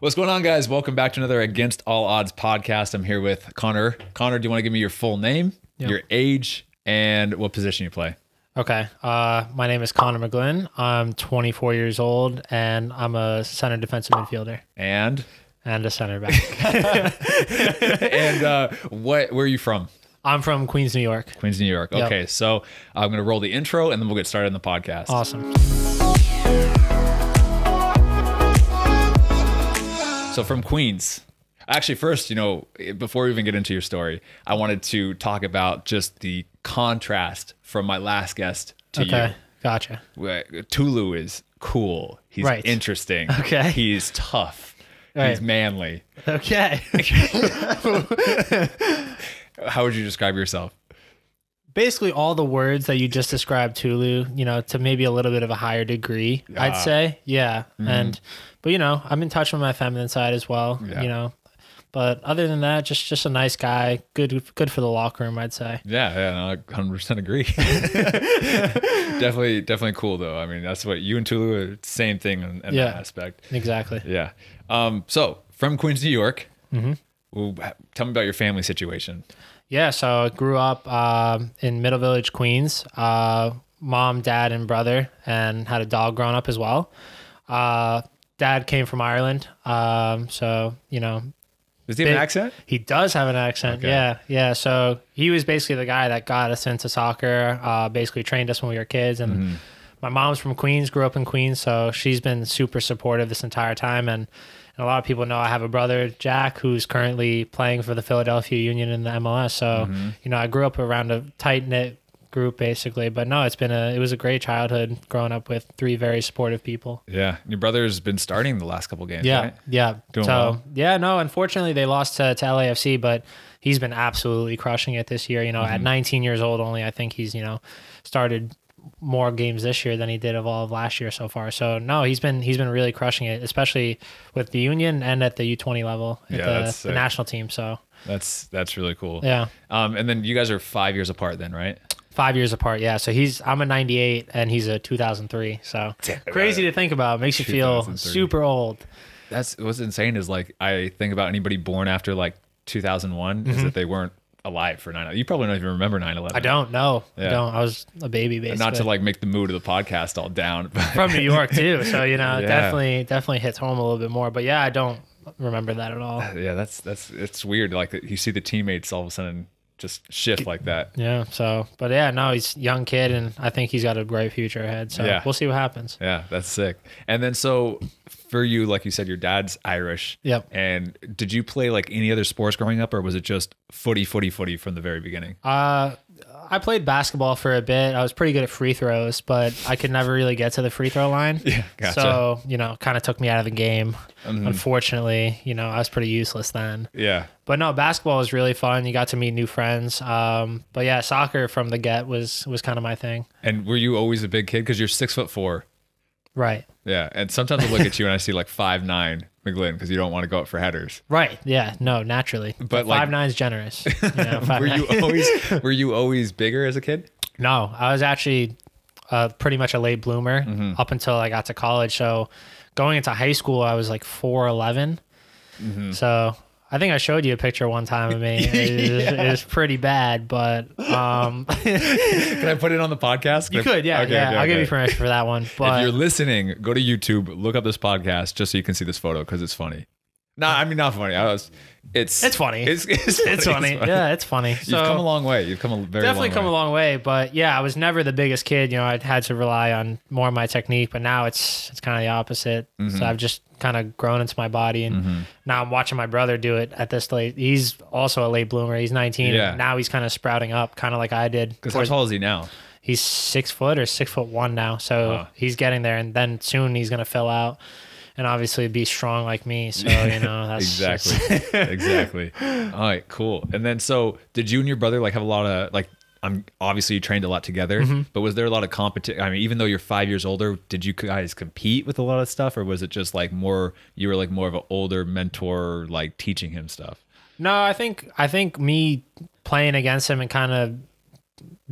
What's going on, guys? Welcome back to another Against All Odds podcast. I'm here with Conor. Conor, do you want to give me your full name, Yep. your age, and what position you play? Okay. Uh, my name is Conor McGlynn. I'm 24 years old, and I'm a center defensive midfielder And and a center back. and uh, what? Where are you from? I'm from Queens, New York. Queens, New York. Yep. Okay, so I'm gonna roll the intro, and then we'll get started on the podcast. Awesome. So from Queens. Actually, first, you know, before we even get into your story, I wanted to talk about just the contrast from my last guest to Okay. Gotcha. you. Uh, Tulu is cool. He's Right. interesting. Okay. He's tough. He's manly. Okay. How would you describe yourself? Basically, all the words that you just described, Tulu, you know, to maybe a little bit of a higher degree, I'd say. Yeah. And, but, you know, I'm in touch with my feminine side as well, Yeah. you know. But other than that, just just a nice guy, good good for the locker room, I'd say. Yeah, yeah, no, I 100% agree. definitely, definitely cool though. I mean, that's what you and Tulu are same thing in, in Yeah. that aspect. Exactly. Yeah. Um. So from Queens, New York. Mm-hmm. Well, tell me about your family situation. Yeah, so I grew up um in Middle Village, Queens. Uh, mom, dad, and brother, and had a dog growing up as well. Uh, dad came from Ireland, um, so you know Does he have an accent? he does have an accent. Okay. Yeah, yeah. So he was basically the guy that got us into soccer. Uh, basically trained us when we were kids, and Mm-hmm. my mom's from Queens, grew up in Queens, so she's been super supportive this entire time. And, and a lot of people know I have a brother, Jack, who's currently playing for the Philadelphia Union in the MLS. So Mm-hmm. you know, I grew up around a tight knit group basically. But no, it's been a it was a great childhood growing up with three very supportive people. Yeah. Your brother's been starting the last couple games. Yeah, Right? yeah. Doing so well? yeah, no. Unfortunately, they lost to, to LAFC, but he's been absolutely crushing it this year. You know, Mm-hmm. at 19 years old, only I think he's you know started more games this year than he did of all of last year so far. So no, he's been he's been really crushing it, especially with the Union and at the U20 level at Yeah, the, the national team. So That's that's really cool. yeah. Um. And then you guys are five years apart, then, right? Five years apart, yeah. So he's I'm a '98 and he's a 2003. So crazy to think about. Makes you feel super old. That's what's insane is like I think about anybody born after like 2001 is that they weren't alive for 9 You probably don't even remember 9 11. Mm-hmm. I don't know. Yeah. I don't. I was a baby basically. Not to like make the mood of the podcast all down, but from New York too. So you know, Yeah. definitely definitely hits home a little bit more. But yeah, I don't remember that at all. yeah, that's that's it's weird. Like you see the teammates all of a sudden just shift like that. Yeah. So, but yeah, no, he's a young kid, and I think he's got a great future ahead. So Yeah. we'll see what happens. Yeah, that's sick. And then so for you, like you said, your dad's Irish. Yep. And did you play like any other sports growing up, or was it just footy, footy, footy from the very beginning? Uh, I played basketball for a bit. I was pretty good at free throws, but I could never really get to the free throw line. Yeah, gotcha. So you know, kind of took me out of the game. Unfortunately, you know, I was pretty useless then. Yeah. But no, basketball was really fun. You got to meet new friends. Um, but yeah, soccer from the get was was kind of my thing. And were you always a big kid? Because you're six foot four. Right. Yeah. And sometimes I look at you and I see like five nine McGlynn because you don't want to go up for headers. Right. Yeah. No, naturally. But, But like- five nine's generous. You know, five Were you always were you always bigger as a kid? no, I was actually uh, pretty much a late bloomer Mm-hmm. up until I got to college. So going into high school, I was like four Mm-hmm. So I think I showed you a picture one time of me. It, was, it was pretty bad, but um, Can I put it on the podcast? you I- could. Yeah. Okay, yeah. okay, I'll give you permission for that one. if you're listening, go to YouTube, look up this podcast just so you can see this photo because it's funny. No, I mean not funny. I was. It's It's funny. It's, it's, it's funny. Yeah, it's funny. You've come a long way. You've come a very definitely come way. a long way but yeah i was never the biggest kid you know i had to rely on more of my technique but now it's it's kind of the opposite Mm-hmm. so i've just kind of grown into my body and now i'm watching my brother do it at this late he's also a late bloomer he's 19 Yeah. and now he's kind of sprouting up kind of like i did Because how tall is he now? he's six foot or six foot one now so he's getting there and then soon he's gonna fill out and obviously be strong like me so you know that's exactly just- exactly. All right cool. And then so did you and your brother like have a lot of like i'm obviously you trained a lot together Mm-hmm. but was there a lot of competition i mean even though you're five years older did you guys compete with a lot of stuff or was it just like more you were like more of an older mentor like teaching him stuff? No, I think I think me playing against him and kind of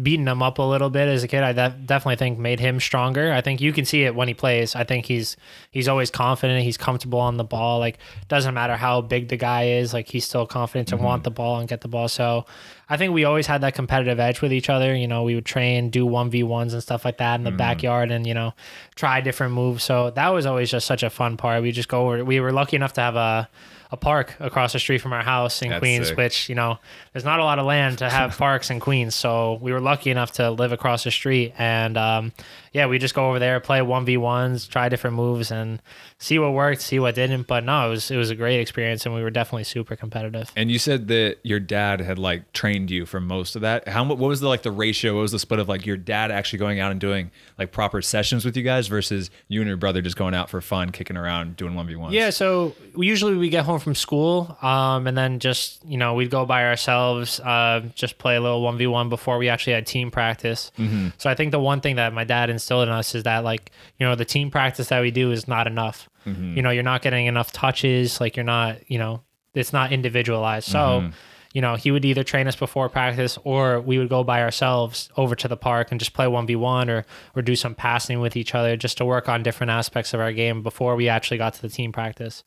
beating him up a little bit as a kid, I def- definitely think made him stronger. I think you can see it when he plays. I think he's he's always confident. He's comfortable on the ball. Like doesn't matter how big the guy is. Like he's still confident to mm-hmm. want the ball and get the ball. So I think we always had that competitive edge with each other. You know, we would train, do one v ones and stuff like that in the mm-hmm. backyard, and you know, try different moves. So that was always just such a fun part. We just go over. We were lucky enough to have a a park across the street from our house in That's Queens, sick. which you know, there's not a lot of land to have parks in Queens. So we were lucky enough to live across the street, and um, yeah, we just go over there, play one v ones, try different moves, and see what worked, see what didn't. But no, it was it was a great experience, and we were definitely super competitive. And you said that your dad had like trained you for most of that. How what was the like the ratio? What was the split of like your dad actually going out and doing like proper sessions with you guys versus you and your brother just going out for fun, kicking around, doing one v ones? Yeah, so we usually we get home from school, um, and then just you know we'd go by ourselves, uh, just play a little one v one before we actually had team practice. Mm-hmm. So I think the one thing that my dad instilled in us is that like you know the team practice that we do is not enough. You know, you're not getting enough touches. Like you're not, you know, it's not individualized. So. You know, he would either train us before practice or we would go by ourselves over to the park and just play 1v1 or or do some passing with each other just to work on different aspects of our game before we actually got to the team practice.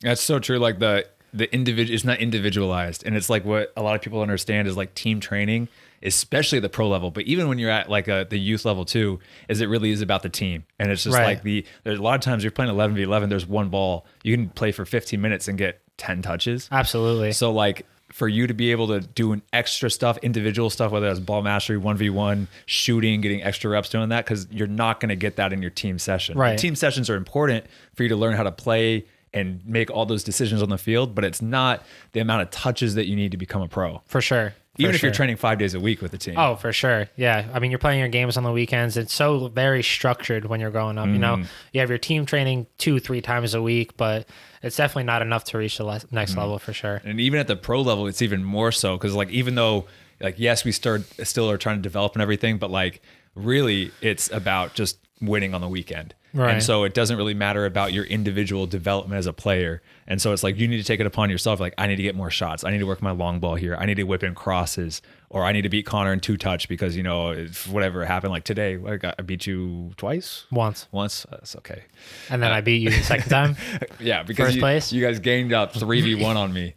That's so true. Like the the individual, it's not individualized, and it's like what a lot of people understand is like team training, especially at the pro level. But even when you're at like a, the youth level too, is it really is about the team, and it's just Right. like the there's a lot of times you're playing 11 v 11. There's one ball, you can play for 15 minutes and get 10 touches. Absolutely. So like for you to be able to do an extra stuff, individual stuff, whether that's ball mastery, one v one, shooting, getting extra reps doing that, because you're not going to get that in your team session. Right. Team sessions are important for you to learn how to play and make all those decisions on the field, but it's not the amount of touches that you need to become a pro. for sure. For Even if you're training five days a week with the team. Oh, for sure. Yeah. I mean, you're playing your games on the weekends. It's so very structured when you're growing up. You Mm-hmm. know, you have your team training two, three times a week, but it's definitely not enough to reach the le- next Mm-hmm. level for sure. and even at the pro level it's even more so because like even though like yes we start still are trying to develop and everything but like really it's about just winning on the weekend Right. and so it doesn't really matter about your individual development as a player and so it's like you need to take it upon yourself like i need to get more shots i need to work my long ball here i need to whip in crosses or i need to beat connor in two touch because you know if whatever happened like today like i beat you twice Once. once that's okay And then I beat you the second time. yeah because First you, place? you guys gained up 3v1 on me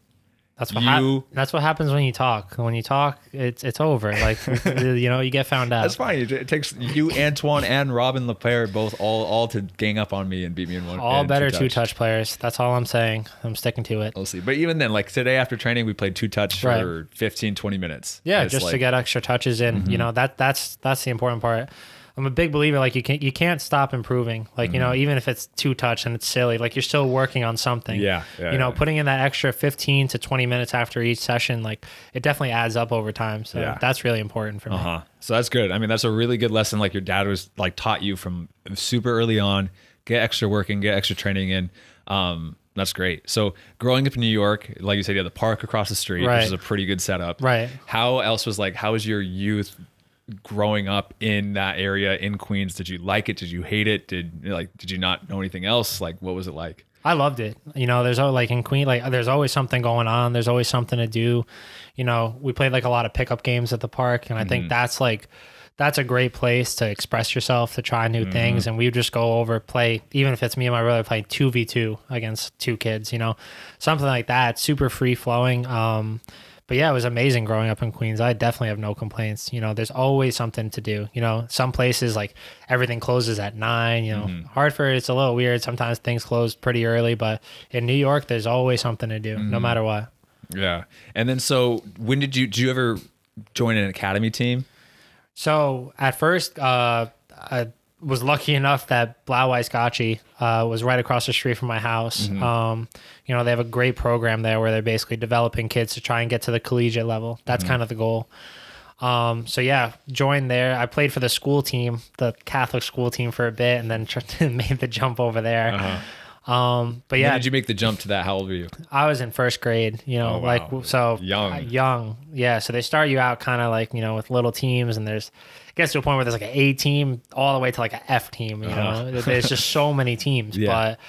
That's what You- that's what happens when you talk. When you talk, it's it's over. Like you know, you get found out. That's fine. It, takes you, Antoine, and Robin Lapert both all all to gang up on me and beat me in one. All better two two touch. touch players. That's all I'm saying. I'm sticking to it. We'll see. But even then, like today after training, we played two touch Right. for 15, 20 minutes. Yeah, It's just to like- Mm-hmm. get extra touches in. You know that that's that's the important part. I'm a big believer. Like you can't you can't stop improving. Like you know even if it's two touch and it's silly, like you're still working on something. Mm-hmm. Yeah, yeah, you know, yeah. putting in that extra 15 to 20 minutes after each session, like it definitely adds up over time. So Yeah. that's really important for me. Uh-huh. So that's good. I mean, that's a really good lesson. Like your dad was like taught you from super early on. Get extra working, get extra training in. Um, that's great. So growing up in New York, like you said, you had the park across the street, Right. which is a pretty good setup. Right. How else was like? How was your youth growing up in that area in Queens? Did you like it? Did you hate it? Did like did you not know anything else? Like what was it like? I loved it. You know, there's al- like in Queen, like there's always something going on. There's always something to do. You know, we played like a lot of pickup games at the park, and I think that's like that's a great place to express yourself, to try new things. And we would just go over, play, even if it's me and my brother playing two v two against two kids. You know, something like that, super free flowing. Um, but yeah, it was amazing growing up in Queens. I definitely have no complaints. You know, there's always something to do. You know, some places like everything closes at nine. You know, Hartford, it's a little weird. Sometimes things close pretty early, but in New York, there's always something to do, no matter what. Yeah. And then so when did you did you ever join an academy team? So at first, uh, I was lucky enough that Blauweiss Gottschee uh, was right across the street from my house. Um, you know, they have a great program there where they're basically developing kids to try and get to the collegiate level. That's kind of the goal. Um, so yeah, joined there. I played for the school team, the Catholic school team for a bit, and then made the jump over there. Um, but Yeah. yeah, did you make the jump to that? How old were you? I was in first grade, you know, Oh, wow. like so Young. uh, young, yeah. So they start you out kind of like you know with little teams, and there's it gets to a point where there's like an A team all the way to like an F team. You know, there's just so many teams, Uh-huh. Yeah. but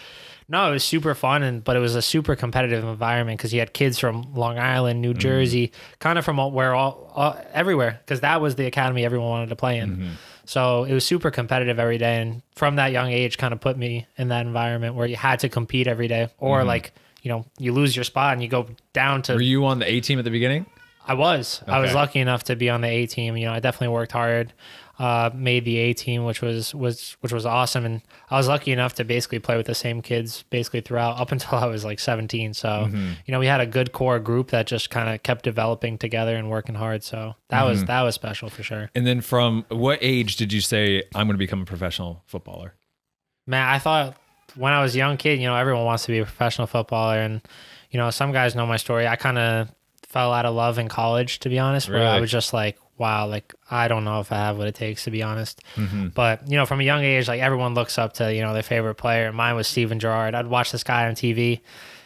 No, it was super fun, and but it was a super competitive environment because you had kids from Long Island, New Jersey, kind of from all- where all, all everywhere, because that was the academy everyone wanted to play in. So it was super competitive every day, and from that young age, kind of put me in that environment where you had to compete every day, or mm-hmm. like you know you lose your spot and you go down to Were you on the A team at the beginning? I was. I was lucky enough to be on the A team. You know, I definitely worked hard. Uh, made the A team, which was was which was awesome, and I was lucky enough to basically play with the same kids basically throughout up until I was like 17. So Mm-hmm. you know, we had a good core group that just kind of kept developing together and working hard. So that Mm-hmm. was that was special for sure. And then from what age did you say I'm going to become a professional footballer? Man, I thought when I was a young kid, you know, everyone wants to be a professional footballer, and you know, some guys know my story. I kind of fell out of love in college, to be honest, where I was just like, wow, like I don't know if I have what it takes to be honest. Mm-hmm. But you know, from a young age, like everyone looks up to you know their favorite player. Mine was Steven Gerrard. I'd watch this guy on TV.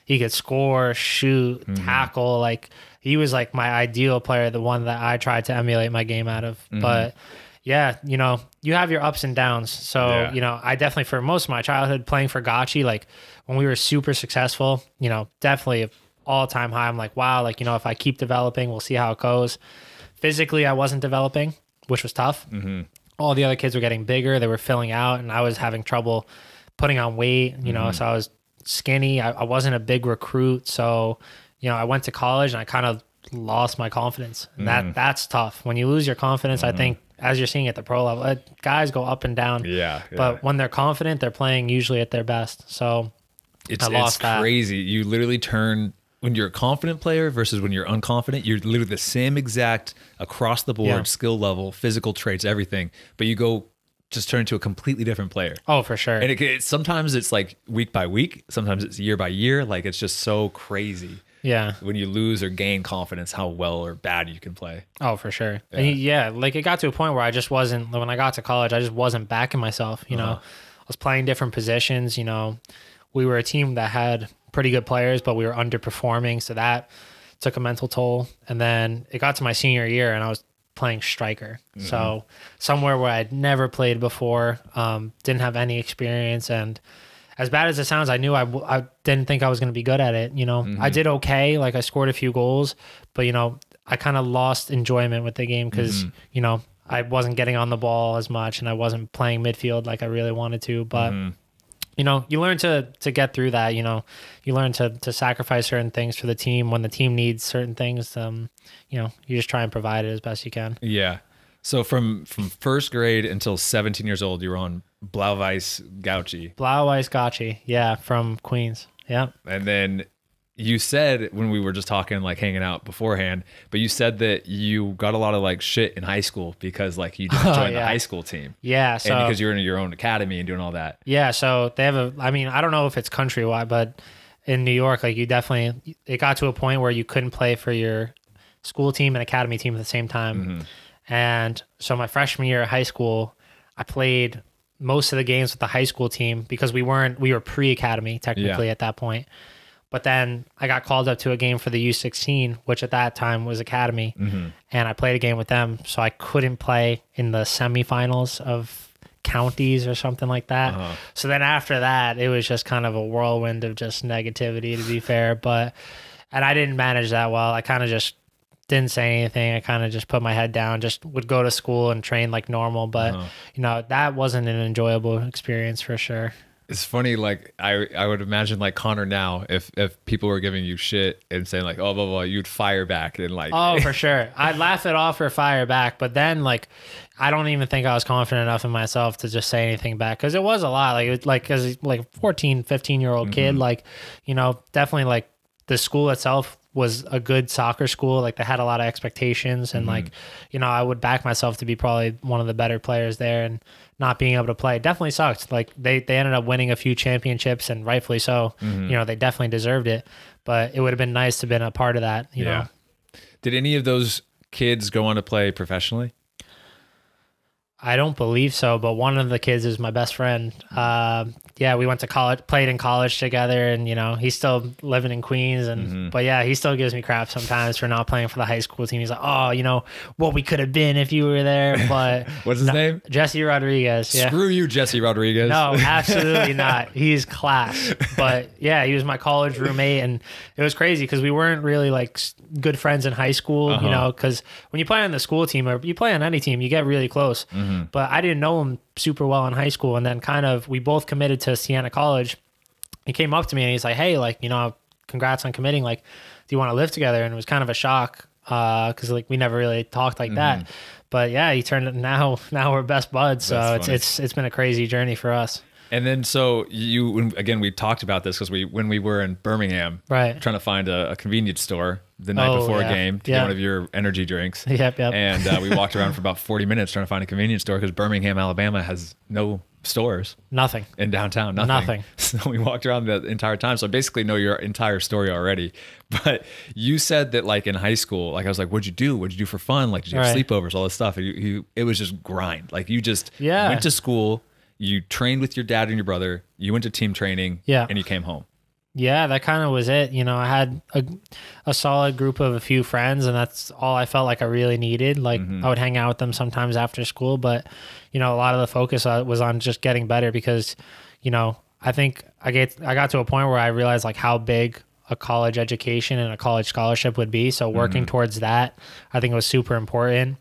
He could score, shoot, Mm-hmm. tackle. Like he was like my ideal player, the one that I tried to emulate my game out of. Mm-hmm. But yeah, you know, you have your ups and downs. So, Yeah. you know, I definitely for most of my childhood playing for Gottschee, like when we were super successful, you know, definitely all time high. I'm like, wow, like, you know, if I keep developing, we'll see how it goes. Physically, I wasn't developing, which was tough. Mm-hmm. All the other kids were getting bigger, they were filling out, and I was having trouble putting on weight, you know, so I was skinny. I, I wasn't a big recruit. So, you know, I went to college and I kind of lost my confidence. And that that's tough. When you lose your confidence, I think as you're seeing at the pro level, uh, guys go up and down. Yeah, But when they're confident, they're playing usually at their best. So It's, I lost it's that. crazy. You literally turn when you're a confident player versus when you're unconfident. You're literally the same exact across the board Yeah. skill level, physical traits, everything. But you go just turn into a completely different player. oh for sure. And it, it sometimes it's like week by week, sometimes it's year by year. Like it's just so crazy yeah. when you lose or gain confidence how well or bad you can play. Oh, for sure. And yeah, like it got to a point where I just wasn't when I got to college, I just wasn't backing myself, you know. Uh-huh. I was playing different positions, you know. We were a team that had pretty good players, but we were underperforming, so that took a mental toll. And then it got to my senior year and I was playing striker. So mm-hmm. somewhere where I'd never played before, um, didn't have any experience and as bad as it sounds, I knew I, w- I didn't think I was going to be good at it. You know, I mm-hmm. did okay. Like I scored a few goals, but you know, I kind of lost enjoyment with the game because mm-hmm. you know I wasn't getting on the ball as much and I wasn't playing midfield like I really wanted to. But you know, you learn to to get through that. You know, you learn to to sacrifice certain things for the team when the team needs certain things. Um, you know, you just try and provide it as best you can. Yeah. So from from first grade until 17 years old, you were on Blauweiss Gottschee. Blau Gottschee, yeah, from Queens. Yeah. And then you said when we were just talking, like hanging out beforehand, but you said that you got a lot of like shit in high school because like you didn't Oh, join the high school team. Yeah. So and because you're in your own academy and doing all that. Yeah, so they have a. I mean, I don't know if it's countrywide, but in New York, like you definitely, it got to a point where you couldn't play for your school team and academy team at the same time. Mm-hmm. And so my freshman year of high school, I played most of the games with the high school team because we weren't we were pre-academy technically Yeah. at that point. But then I got called up to a game for the U16, which at that time was academy, mm-hmm. and I played a game with them. So I couldn't play in the semifinals of counties or something like that. Uh-huh. So then after that, it was just kind of a whirlwind of just negativity, to be fair. But and I didn't manage that well. I kind of just didn't say anything. I kind of just put my head down, just would go to school and train like normal. But uh-huh. you know, that wasn't an enjoyable experience for sure. It's funny, like I I would imagine like Conor now, if if people were giving you shit and saying like, oh blah blah, you'd fire back and like Oh, for sure. I'd laugh it off or fire back, but then like I don't even think I was confident enough in myself to just say anything back because it was a lot. Like it, like as like 14, 15 year old kid, mm-hmm. like you know, definitely like the school itself was a good soccer school. Like they had a lot of expectations, and mm-hmm. like you know, I would back myself to be probably one of the better players there, and not being able to play definitely sucked. Like they they ended up winning a few championships, and rightfully so. Mm-hmm. You know, they definitely deserved it, but it would have been nice to have been a part of that. You yeah. know. Did any of those kids go on to play professionally? I don't believe so, but one of the kids is my best friend. Uh, yeah, we went to college, played in college together, and you know he's still living in Queens. And Mm-hmm. but yeah, he still gives me crap sometimes for not playing for the high school team. He's like, oh, you know what we could have been if you were there. But What's his name? Jesse Rodriguez. Yeah. Screw you, Jesse Rodriguez. No, absolutely not. He's class. But yeah, he was my college roommate, and it was crazy because we weren't really like good friends in high school. Uh-huh. You know, because when you play on the school team or you play on any team, you get really close. Mm-hmm. But I didn't know him super well in high school, and then kind of we both committed to Siena College. He came up to me and he's like, "Hey, like you know, congrats on committing. Like, do you want to live together?" And it was kind of a shock because like we never really talked like that. But yeah, he turned it now. Now we're best buds. So. It's funny. it's it's been a crazy journey for us. And then so you again we talked about this because we when we were in Birmingham, Right. trying to find a, a convenience store the night Oh, before yeah. a game to Yeah. get one of your energy drinks. Yep, yep. And uh, we walked around for about forty minutes trying to find a convenience store because Birmingham, Alabama, has no stores Nothing. in downtown. Nothing. Nothing. So we walked around the entire time. So I basically know your entire story already. But you said that like in high school, like I was like, "What'd you do? What'd you do for fun? Like did you have Right. sleepovers, all this stuff?" You, you, it was just grind. Like you just Yeah. went to school, you trained with your dad and your brother, you went to team training, Yeah. and you came home. Yeah, that kind of was it. You know, I had a, a solid group of a few friends, and that's all I felt like I really needed. Like, I would hang out with them sometimes after school, but, you know, a lot of the focus uh, was on just getting better because, you know, I think I get I got to a point where I realized like how big a college education and a college scholarship would be. So working towards that, I think was super important.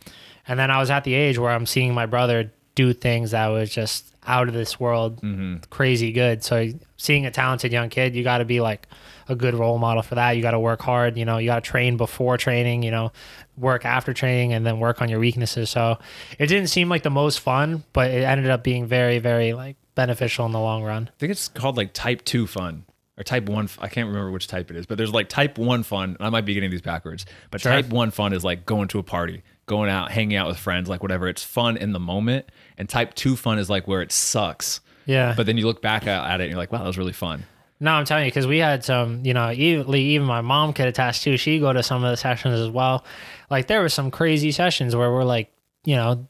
And then I was at the age where I'm seeing my brother do things that was just out of this world, mm-hmm. crazy good. So seeing a talented young kid, you got to be like a good role model for that. You got to work hard. You know, you got to train before training. You know, work after training, and then work on your weaknesses. So it didn't seem like the most fun, but it ended up being very, very like beneficial in the long run. I think it's called like type two fun or type one. I can't remember which type it is, but there's like type one fun. And I might be getting these backwards, but Sure. type one fun is like going to a party, going out, hanging out with friends, like whatever. It's fun in the moment. And type two fun is like where it sucks. Yeah. But then you look back at, it and you're like, wow, that was really fun. No, I'm telling you, because we had some, you know, even, even my mom could attest to. She go to some of the sessions as well. Like there were some crazy sessions where we're like, you know,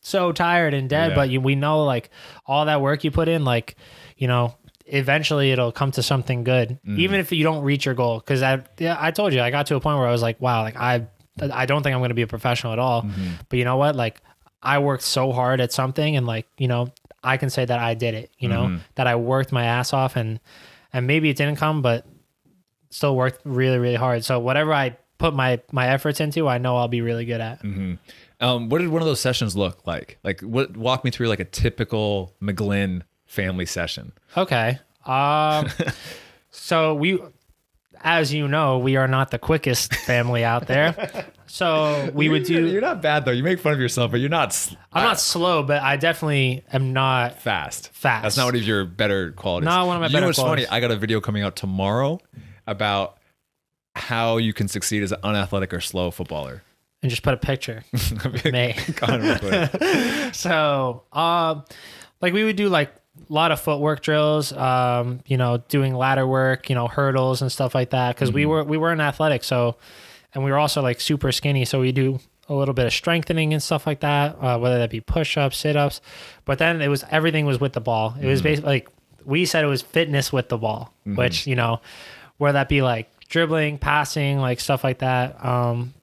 so tired and dead, Yeah. but you, we know like all that work you put in, like, you know, eventually it'll come to something good, mm. even if you don't reach your goal. Because I, yeah, I told you, I got to a point where I was like, wow, like I, I don't think I'm going to be a professional at all. Mm-hmm. But you know what, like I worked so hard at something, and like you know, I can say that I did it. You know, that I worked my ass off, and and maybe it didn't come, but still worked really, really hard. So whatever I put my my efforts into, I know I'll be really good at. Um, what did one of those sessions look like? Like, what walk me through like a typical McGlynn family session? Okay. Um, so we, as you know, we are not the quickest family out there. So we would do. You're not bad though. You make fun of yourself, but you're not I'm not slow, but I definitely am not. fast. Fast. That's not one of your better qualities. Not one of my you better know what's qualities. funny? I got a video coming out tomorrow about how you can succeed as an unathletic or slow footballer. And just put a picture. Me. So, um, like we would do like lot of footwork drills, um, you know, doing ladder work, you know, hurdles and stuff like that. because we were we were in athletics, so and we were also like super skinny, so we do a little bit of strengthening and stuff like that, uh, whether that be push ups, sit ups. But then it was everything was with the ball. It was basically like we said it was fitness with the ball, which you know, where that be like dribbling, passing, like stuff like that. Um,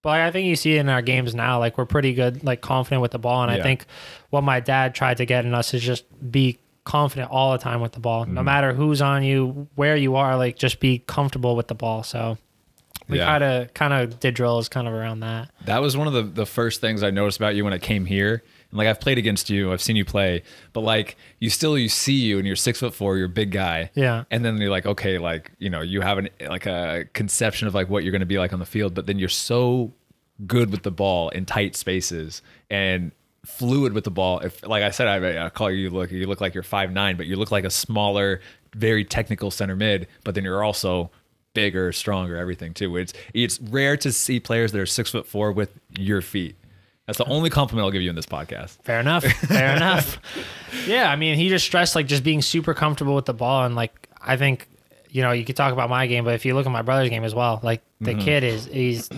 but I think you see it in our games now, like we're pretty good, like confident with the ball. And Yeah. I think what my dad tried to get in us is just be confident all the time with the ball, Mm-hmm. no matter who's on you, where you are, like just be comfortable with the ball. So we kind of kind of did drills kind of around that. That was one of the, the first things I noticed about you when I came here. And like I've played against you, I've seen you play, but like you still you see you and you're six foot four, you're a big guy. Yeah. And then you're like, okay, like, you know, you have an like a conception of like what you're gonna be like on the field, but then you're so good with the ball in tight spaces and fluid with the ball. If like I said, I, I call you look you look like you're five nine, but you look like a smaller, very technical center mid, but then you're also bigger, stronger, everything too. It's it's rare to see players that are six foot four with your feet. That's the only compliment I'll give you in this podcast. Fair enough. Fair enough. Yeah, I mean, he just stressed like just being super comfortable with the ball, and like I think, you know, you could talk about my game, but if you look at my brother's game as well, like the mm-hmm. kid is he's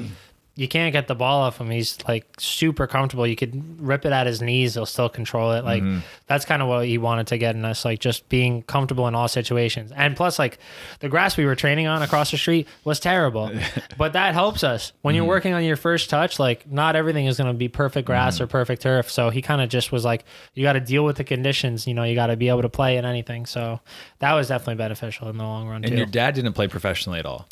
you can't get the ball off him. He's like super comfortable. You could rip it at his knees, he'll still control it. Like Mm-hmm. that's kind of what he wanted to get in us, like just being comfortable in all situations. And plus, like the grass we were training on across the street was terrible, but that helps us when Mm-hmm. you're working on your first touch. Like not everything is going to be perfect grass Mm-hmm. or perfect turf. So he kind of just was like, you got to deal with the conditions. You know, you got to be able to play in anything. So that was definitely beneficial in the long run And too. your dad didn't play professionally at all.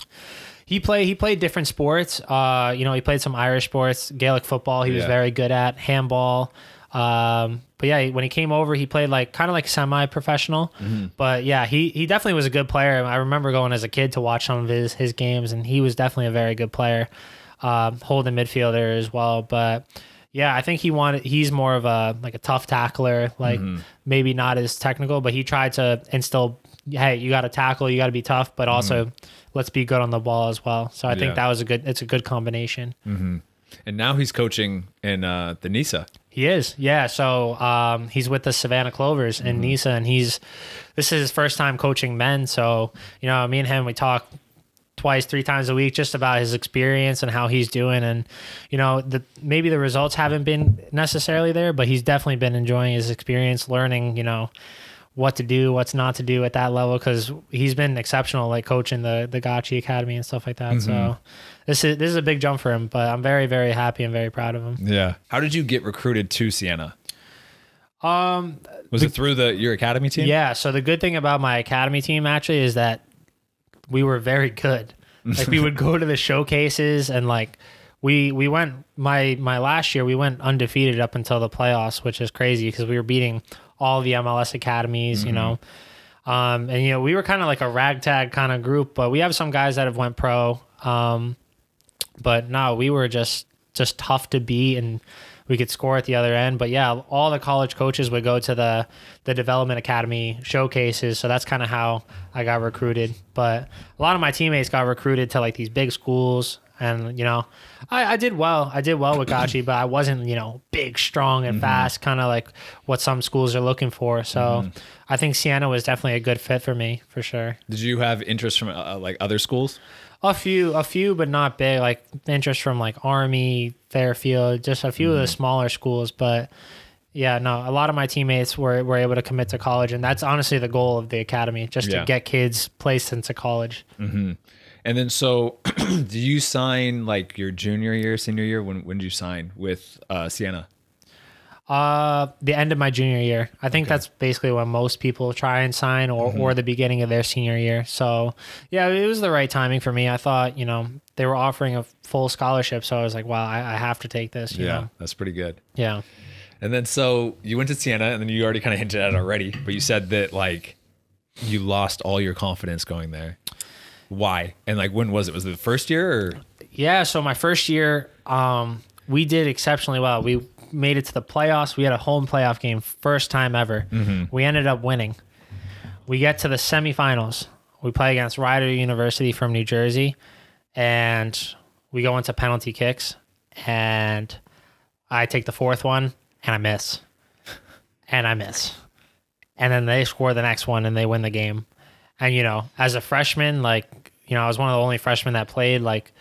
He played. He played different sports. Uh, you know, he played some Irish sports, Gaelic football. He was Yeah. very good at handball. Um, but yeah, when he came over, he played like kind of like semi-professional. But yeah, he he definitely was a good player. I remember going as a kid to watch some of his his games, and he was definitely a very good player, um, holding midfielder as well. But yeah, I think he wanted. He's more of a like a tough tackler, like maybe not as technical, but he tried to instill. Hey, you got to tackle, you got to be tough, but also let's be good on the ball as well. So I Yeah. think that was a good. It's a good combination. And now he's coaching in uh, the NISA. He is, yeah. So um, he's with the Savannah Clovers in NISA, and he's this is his first time coaching men. So you know, me and him, we talk twice, three times a week just about his experience and how he's doing. And you know, the maybe the results haven't been necessarily there, but he's definitely been enjoying his experience, learning. You know. What to do, what's not to do at that level, because he's been exceptional, like coaching the the Gottschee Academy and stuff like that. So, this is this is a big jump for him, but I'm very very happy and very proud of him. Yeah. How did you get recruited to Siena? Um, Was it through the your academy team? Yeah. So the good thing about my academy team actually is that we were very good. Like we would go to the showcases and like we we went my my last year we went undefeated up until the playoffs, which is crazy because we were beating all the MLS academies, you know. Um, and you know we were kind of like a ragtag kind of group, but we have some guys that have went pro. Um, but no, we were just just tough to beat and we could score at the other end. But yeah, all the college coaches would go to the the development academy showcases, so that's kind of how I got recruited. But a lot of my teammates got recruited to like these big schools, and you know, I, I did well. I did well with Gottschee, but I wasn't you know big, strong, and mm-hmm. fast, kind of like what some schools are looking for. So mm-hmm. I think Siena was definitely a good fit for me for sure. Did you have interest from uh, uh, like other schools? A few, a few, but not big. Like interest from like Army, Fairfield, just a few of the mm-hmm. smaller schools. But yeah, no, a lot of my teammates were, were able to commit to college, and that's honestly the goal of the academy, just Yeah. to get kids placed into college. And then so, do you sign like your junior year, senior year? When when did you sign with uh, Siena? Uh, the end of my junior year. I think that's basically when most people try and sign, or or the beginning of their senior year. So yeah, it was the right timing for me. I thought, you know, they were offering a full scholarship, so I was like, wow, I, I have to take this. You know? that's pretty good. yeah. And then so you went to Siena, and then you already kind of hinted at it already, but you said that like you lost all your confidence going there. Why? And like when was it? Was it the first year or? Yeah, so my first year, um, we did exceptionally well. We made it to the playoffs. We had a home playoff game, first time ever. We ended up winning. We get to the semifinals. We play against Rider University from New Jersey, and we go into penalty kicks. And I take the fourth one, and I miss, and I miss, and then they score the next one, and they win the game. And you know, as a freshman, like you know, I was one of the only freshmen that played. Like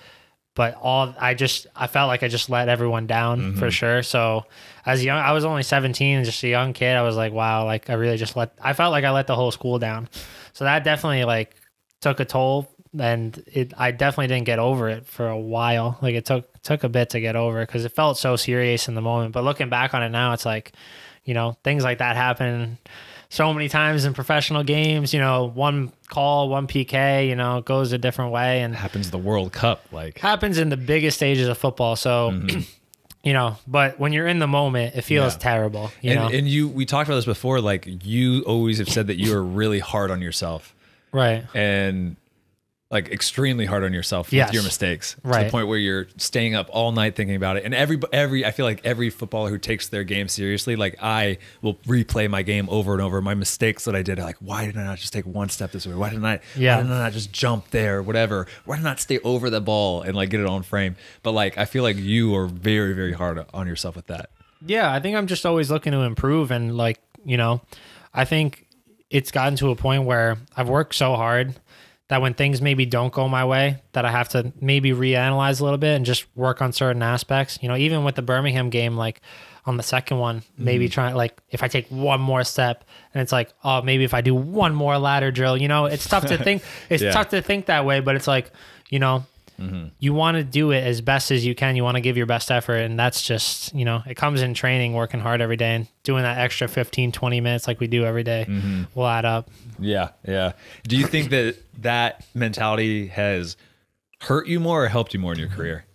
but all I just I felt like I just let everyone down for mm-hmm. sure. So as young, I was only 17, just a young kid. I was like, wow, like I really just let I felt like I let the whole school down. So that definitely like took a toll, and it I definitely didn't get over it for a while. Like it took took a bit to get over because it felt so serious in the moment. But looking back on it now, it's like, you know, things like that happen so many times in professional games. You know, one call, one PK, you know, it goes a different way, and happens the World Cup. Like happens in the biggest stages of football. So, mm-hmm. you know, but when you're in the moment, it feels Yeah. terrible. You and, know, and you we talked about this before. Like you always have said that you are really hard on yourself right? and like extremely hard on yourself Yes. with your mistakes to the point where you're staying up all night thinking about it. And every every I feel like every footballer who takes their game seriously, like I will replay my game over and over. My mistakes that I did, like why did I not just take one step this way? Why didn't I? Yeah. Why did I not just jump there? Whatever. Why did I not stay over the ball and like get it on frame? But like I feel like you are very very hard on yourself with that. Yeah, I think I'm just always looking to improve, and like you know, I think it's gotten to a point where I've worked so hard that when things maybe don't go my way, that I have to maybe reanalyze a little bit and just work on certain aspects. You know, even with the Birmingham game, like on the second one, maybe Mm-hmm. trying like if I take one more step and it's like, oh, maybe if I do one more ladder drill, you know, it's tough to think. It's Yeah. tough to think that way, but it's like, you know, Mm-hmm. you want to do it as best as you can. You want to give your best effort. And that's just, you know, it comes in training, working hard every day and doing that extra 15, 20 minutes like we do every day Mm-hmm. will add up. Yeah, yeah. Do you think that that mentality has hurt you more or helped you more in your career?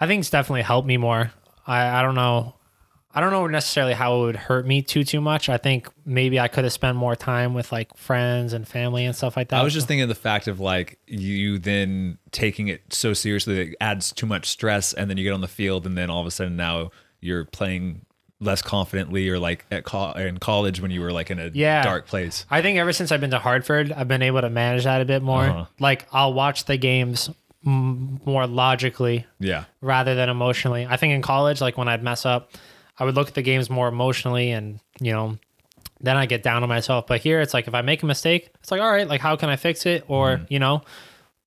I think it's definitely helped me more. I, I don't know. I don't know necessarily how it would hurt me too too much. I think maybe I could have spent more time with like friends and family and stuff like that. I was just thinking of the fact of like you then taking it so seriously that it adds too much stress, and then you get on the field, and then all of a sudden now you're playing less confidently, or like at co- in college when you were like in a Yeah. dark place. I think ever since I've been to Hartford, I've been able to manage that a bit more. Uh-huh. Like I'll watch the games m- more logically Yeah, rather than emotionally. I think in college, like when I'd mess up, I would look at the games more emotionally and, you know, then I get down on myself. But here it's like if I make a mistake, it's like, all right, like how can I fix it? Or, Mm-hmm. you know,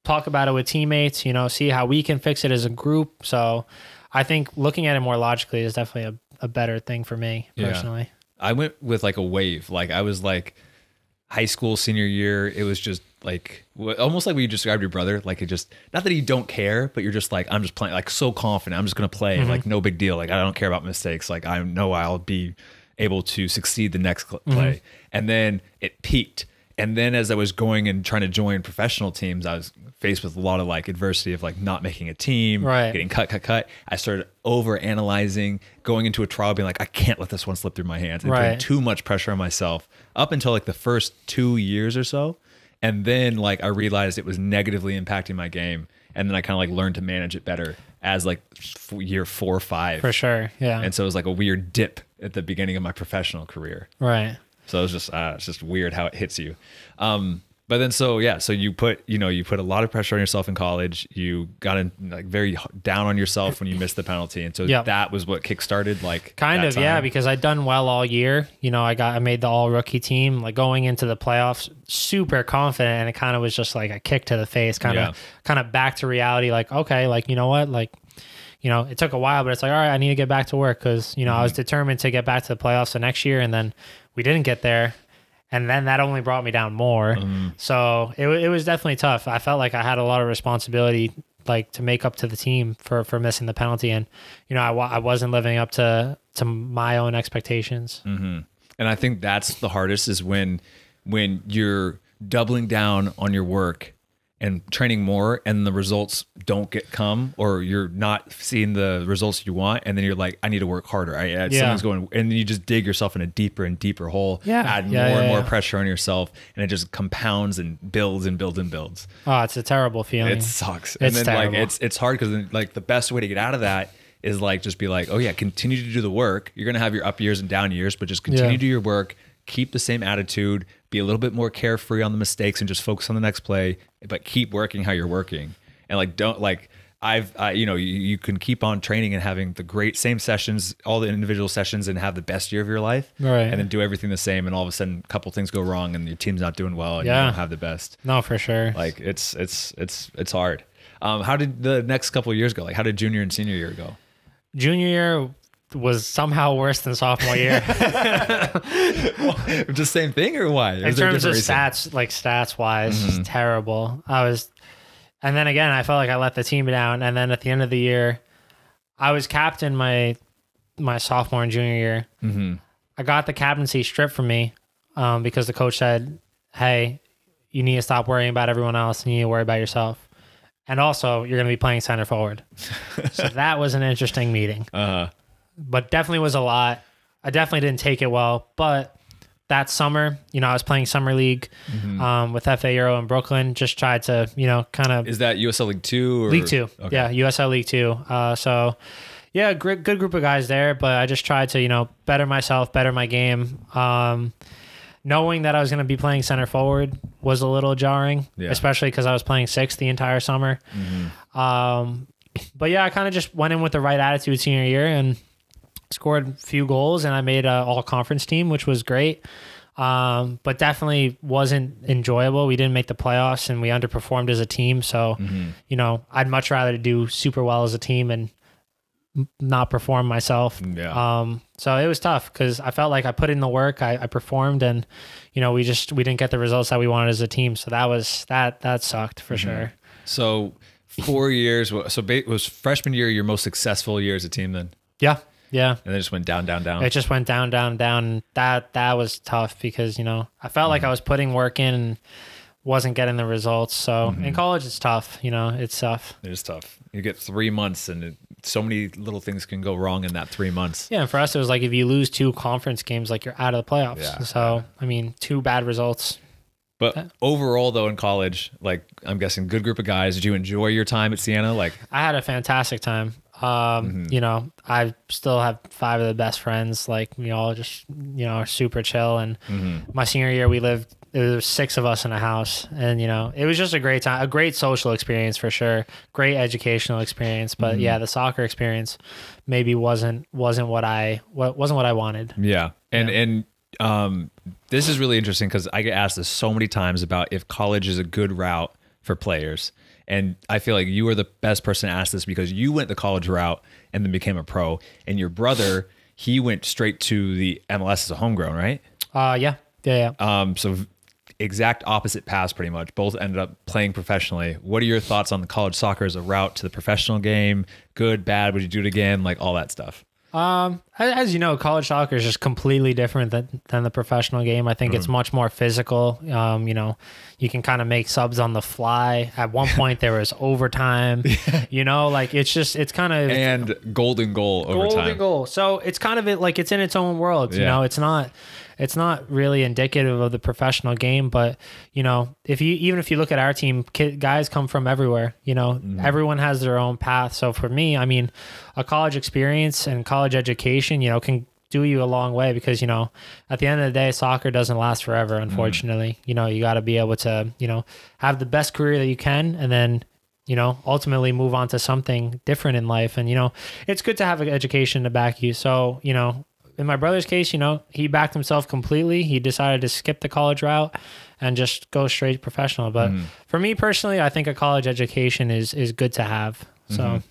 talk about it with teammates, you know, see how we can fix it as a group. So I think looking at it more logically is definitely a, a better thing for me Yeah. personally. I went with like a wave. Like I was like high school senior year. It was just like almost like what you described your brother. Like it just not that you don't care, but you're just like I'm just playing like so confident. I'm just gonna play. Like mm-hmm. no big deal. Like I don't care about mistakes. Like I know I'll be able to succeed the next play. Mm-hmm. And then it peaked. And then as I was going and trying to join professional teams, I was faced with a lot of like adversity of like not making a team, Right. getting cut, cut, cut. I started over analyzing, going into a trial, being like, I can't let this one slip through my hands, and putting Right. too much pressure on myself up until like the first two years or so. And then like I realized it was negatively impacting my game. And then I kind of like learned to manage it better as like f- year four or five. For sure. Yeah. And so it was like a weird dip at the beginning of my professional career. right. So it was just uh, it's just weird how it hits you. Um, but then so yeah, so you put you know you put a lot of pressure on yourself in college. You got in like very down on yourself when you missed the penalty, and so Yep. that was what kickstarted like Kind of, yeah, because I'd done well all year. You know, I got I made the all rookie team, like going into the playoffs, super confident, and it kind of was just like a kick to the face, kind of Yeah. kind of back to reality. Like, okay, like you know what, like you know, it took a while, but it's like, all right, I need to get back to work because you know I was Mm-hmm. determined to get back to the playoffs the next year, and then we didn't get there. And then that only brought me down more. Mm-hmm. So it, it was definitely tough. I felt like I had a lot of responsibility, like to make up to the team for, for missing the penalty. And, you know, I, I wasn't living up to, to my own expectations. Mm. and I think that's the hardest is when when you're doubling down on your work and training more and the results don't get come or you're not seeing the results you want and then you're like I need to work harder. I Yeah. someone's going and you just dig yourself in a deeper and deeper hole. Yeah. Add Yeah, more yeah, and more pressure on yourself and it just compounds and builds and builds and builds. Oh, it's a terrible feeling. It sucks. and It's then like terrible. it's it's hard because like the best way to get out of that is like just be like, oh yeah, continue to do the work. You're gonna have your up years and down years, but just continue to do your work. Keep the same attitude. Be a little bit more carefree on the mistakes and just focus on the next play. But keep working how you're working. And like don't like I've I, you know you, you can keep on training and having the great same sessions, all the individual sessions, and have the best year of your life. Right. And then do everything the same, and all of a sudden, a couple things go wrong, and your team's not doing well, and you Yeah. don't have the best no, for sure. like it's it's it's it's hard um how did the next couple of years go like how did junior and senior year go Junior year was somehow worse than sophomore year just same thing or why in terms of stats, like stats wise, Mm-hmm. just terrible. I was, and then again, I felt like I let the team down. And then at the end of the year, I was captain my my sophomore and junior year. Mm-hmm. I got the captaincy stripped from me um, because the coach said, "Hey, you need to stop worrying about everyone else and you need to worry about yourself." And also, you're going to be playing center forward. so that was an interesting meeting, uh but definitely was a lot. I definitely didn't take it well, but that summer, you know, I was playing summer league um, with FA Euro in Brooklyn. Just tried to, you know, kind of is that usl league two or League Two. okay. Yeah, USL League Two. Uh, so yeah, great, good group of guys there. But I just tried to, you know, better myself, better my game. Um, knowing that I was going to be playing center forward was a little jarring, Yeah. especially because I was playing six the entire summer. Um, but yeah, I kind of just went in with the right attitude senior year and scored a few goals, and I made a all conference team, which was great. Um, but definitely wasn't enjoyable. We didn't make the playoffs and we underperformed as a team. So, Mm-hmm. you know, I'd much rather do super well as a team and not perform myself. Yeah. Um, so it was tough because I felt like I put in the work, I, I performed, and you know, we just we didn't get the results that we wanted as a team. So that was that that sucked for sure. So four years. So was freshman year your most successful year as a team then, Yeah, yeah. and it just went down, down, down. It just went down, down, down. That that was tough because you know I felt like mm. I was putting work in and wasn't getting the results. So mm-hmm. in college, it's tough. You know, it's tough. It is tough. You get three months, and it, so many little things can go wrong in that three months. Yeah, and for us, it was like if you lose two conference games, like you're out of the playoffs. Yeah. So I mean, two bad results. But overall, though, in college, like I'm guessing, good group of guys. Did you enjoy your time at Siena? Like, I had a fantastic time. Um, you know, I still have five of the best friends. Like we all just, you know, are super chill. And my senior year, we lived. There was six of us in a house, and you know, it was just a great time, a great social experience for sure, great educational experience. But yeah, the soccer experience maybe wasn't wasn't what I what wasn't what I wanted. yeah, and and um, this is really interesting because I get asked this so many times about if college is a good route for players, and I feel like you are the best person to ask this because you went the college route and then became a pro, and your brother he went straight to the MLS as a homegrown, right? Uh, yeah, yeah, yeah. Um, so exact opposite paths, pretty much. Both ended up playing professionally. What are your thoughts on the college soccer as a route to the professional game? Good, bad? Would you do it again? Like all that stuff. Um, as, you know, college soccer is just completely different than, than the professional game. I think Mm-hmm. it's much more physical. Um, you know, you can kind of make subs on the fly. At one point, there was overtime. You know, like it's just it's kind of And golden goal overtime. golden goal. So it's kind of it like it's in its own world. You know, it's not it's not really indicative of the professional game. But you know, if you even if you look at our team, kid, guys come from everywhere. You know, Mm-hmm. everyone has their own path. So for me, I mean, a college experience and college education, you know, can do you a long way because you know at the end of the day soccer doesn't last forever Mm-hmm. unfortunately you know you got to be able to you know have the best career that you can and then you know ultimately move on to something different in life and you know it's good to have an education to back you so you know in my brother's case you know he backed himself completely he decided to skip the college route and just go straight professional but for me personally i think a college education is is good to have so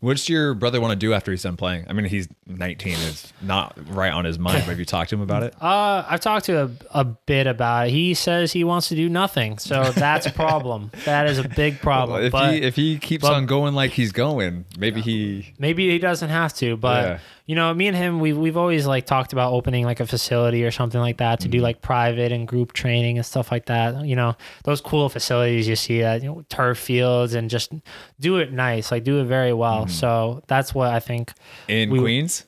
What's your brother want to do after he's done playing? I mean, he's 19. It's not right on his mind. But have you talked to him about it? Uh, I've talked to a, a bit about it. He says he wants to do nothing, so that's a problem. that is a big problem. if but he if he keeps but- on going like he's going, maybe he. maybe he doesn't have to. But Yeah. You know, me and him, we've we've always like talked about opening like a facility or something like that to do mm-hmm. like private and group training and stuff like that. You know, those cool facilities you see at you know, turf fields and just do it nice, like do it very well. Mm-hmm. So that's what I think. In We- Queens?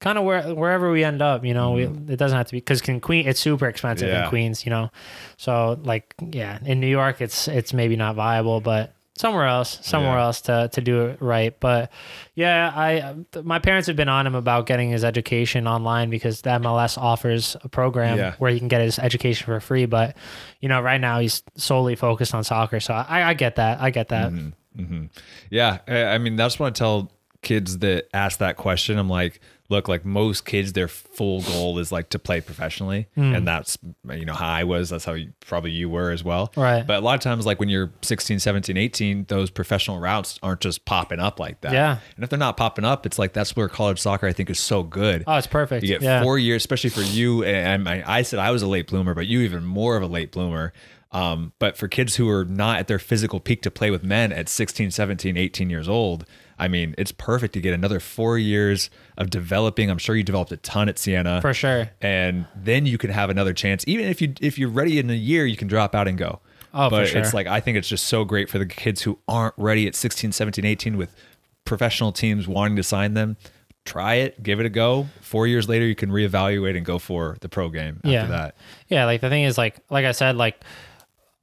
kind of where wherever we end up, you know, we, mm-hmm. it doesn't have to be because in Queen it's super expensive Yeah. in Queens, you know. So like yeah, in New York it's it's maybe not viable, but somewhere else, somewhere Yeah. else to to do it right. But yeah, I my parents have been on him about getting his education online because the MLS offers a program Yeah. where he can get his education for free. But you know, right now he's solely focused on soccer, so I, I get that. I get that. Mm-hmm. Yeah, I I mean that's what I tell kids that ask that question. I'm like, look, like most kids, their full goal is like to play professionally, Hmm. and that's you know how I was. That's how you, probably you were as well. Right. But a lot of times, like when you're 16, 17, 18, those professional routes aren't just popping up like that. Yeah. And if they're not popping up, it's like that's where college soccer I think is so good. Oh, it's perfect. You get yeah. four years, especially for you. And I, I said I was a late bloomer, but you even more of a late bloomer. Um, but for kids who are not at their physical peak to play with men at 16, 17, 18 years old, I mean, it's perfect to get another four years of developing. I'm sure you developed a ton at Siena. for sure. And then you can have another chance. Even if you if you're ready in a year, you can drop out and go. Oh, for but sure. it's like I think it's just so great for the kids who aren't ready at 16, 17, 18 with professional teams wanting to sign them. Try it, give it a go. Four years later, you can reevaluate and go for the pro game after Yeah. that. Yeah, like the thing is, like like I said, like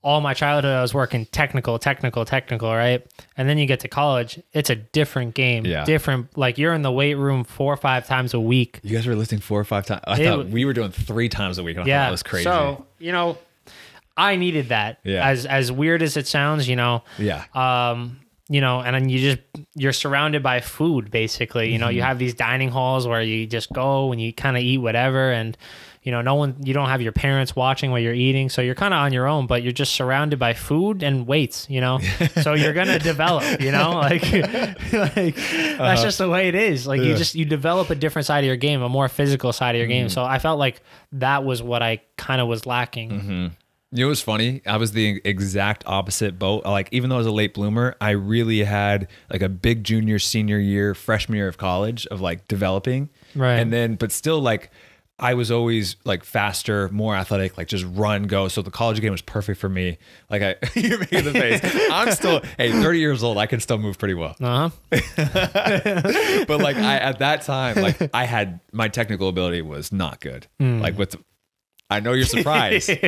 all my childhood I was working technical, technical, technical, right? And then you get to college, it's a different game. Yeah. Different like you're in the weight room four or five times a week. You guys were lifting four or five times. I It thought we were doing three times a week. And I thought yeah. that was crazy. So, you know, I needed that. Yeah. As as weird as it sounds, you know. yeah. Um you know, and then you just you're surrounded by food basically. You know, you have these dining halls where you just go and you kind of eat whatever and you know, no one you don't have your parents watching while you're eating, so you're kind of on your own, but you're just surrounded by food and weights, you know. so you're going to develop, you know, like like that's uh-huh. just the way it is. Like you just you develop a different side of your game, a more physical side of your game. Mm-hmm. So I felt like that was what I kind of was lacking. Mm-hmm. You know what's funny? I was the exact opposite boat. Like even though I was a late bloomer, I really had like a big junior, senior year, freshman year of college of like developing. Right. And then but still like I was always like faster, more athletic, like just run, go. So the college game was perfect for me. Like I you're making the face. I'm still hey, 30 years old, I can still move pretty well. Uh-huh. but like I at that time, like I had my technical ability was not good. Hmm. Like with I know you're surprised.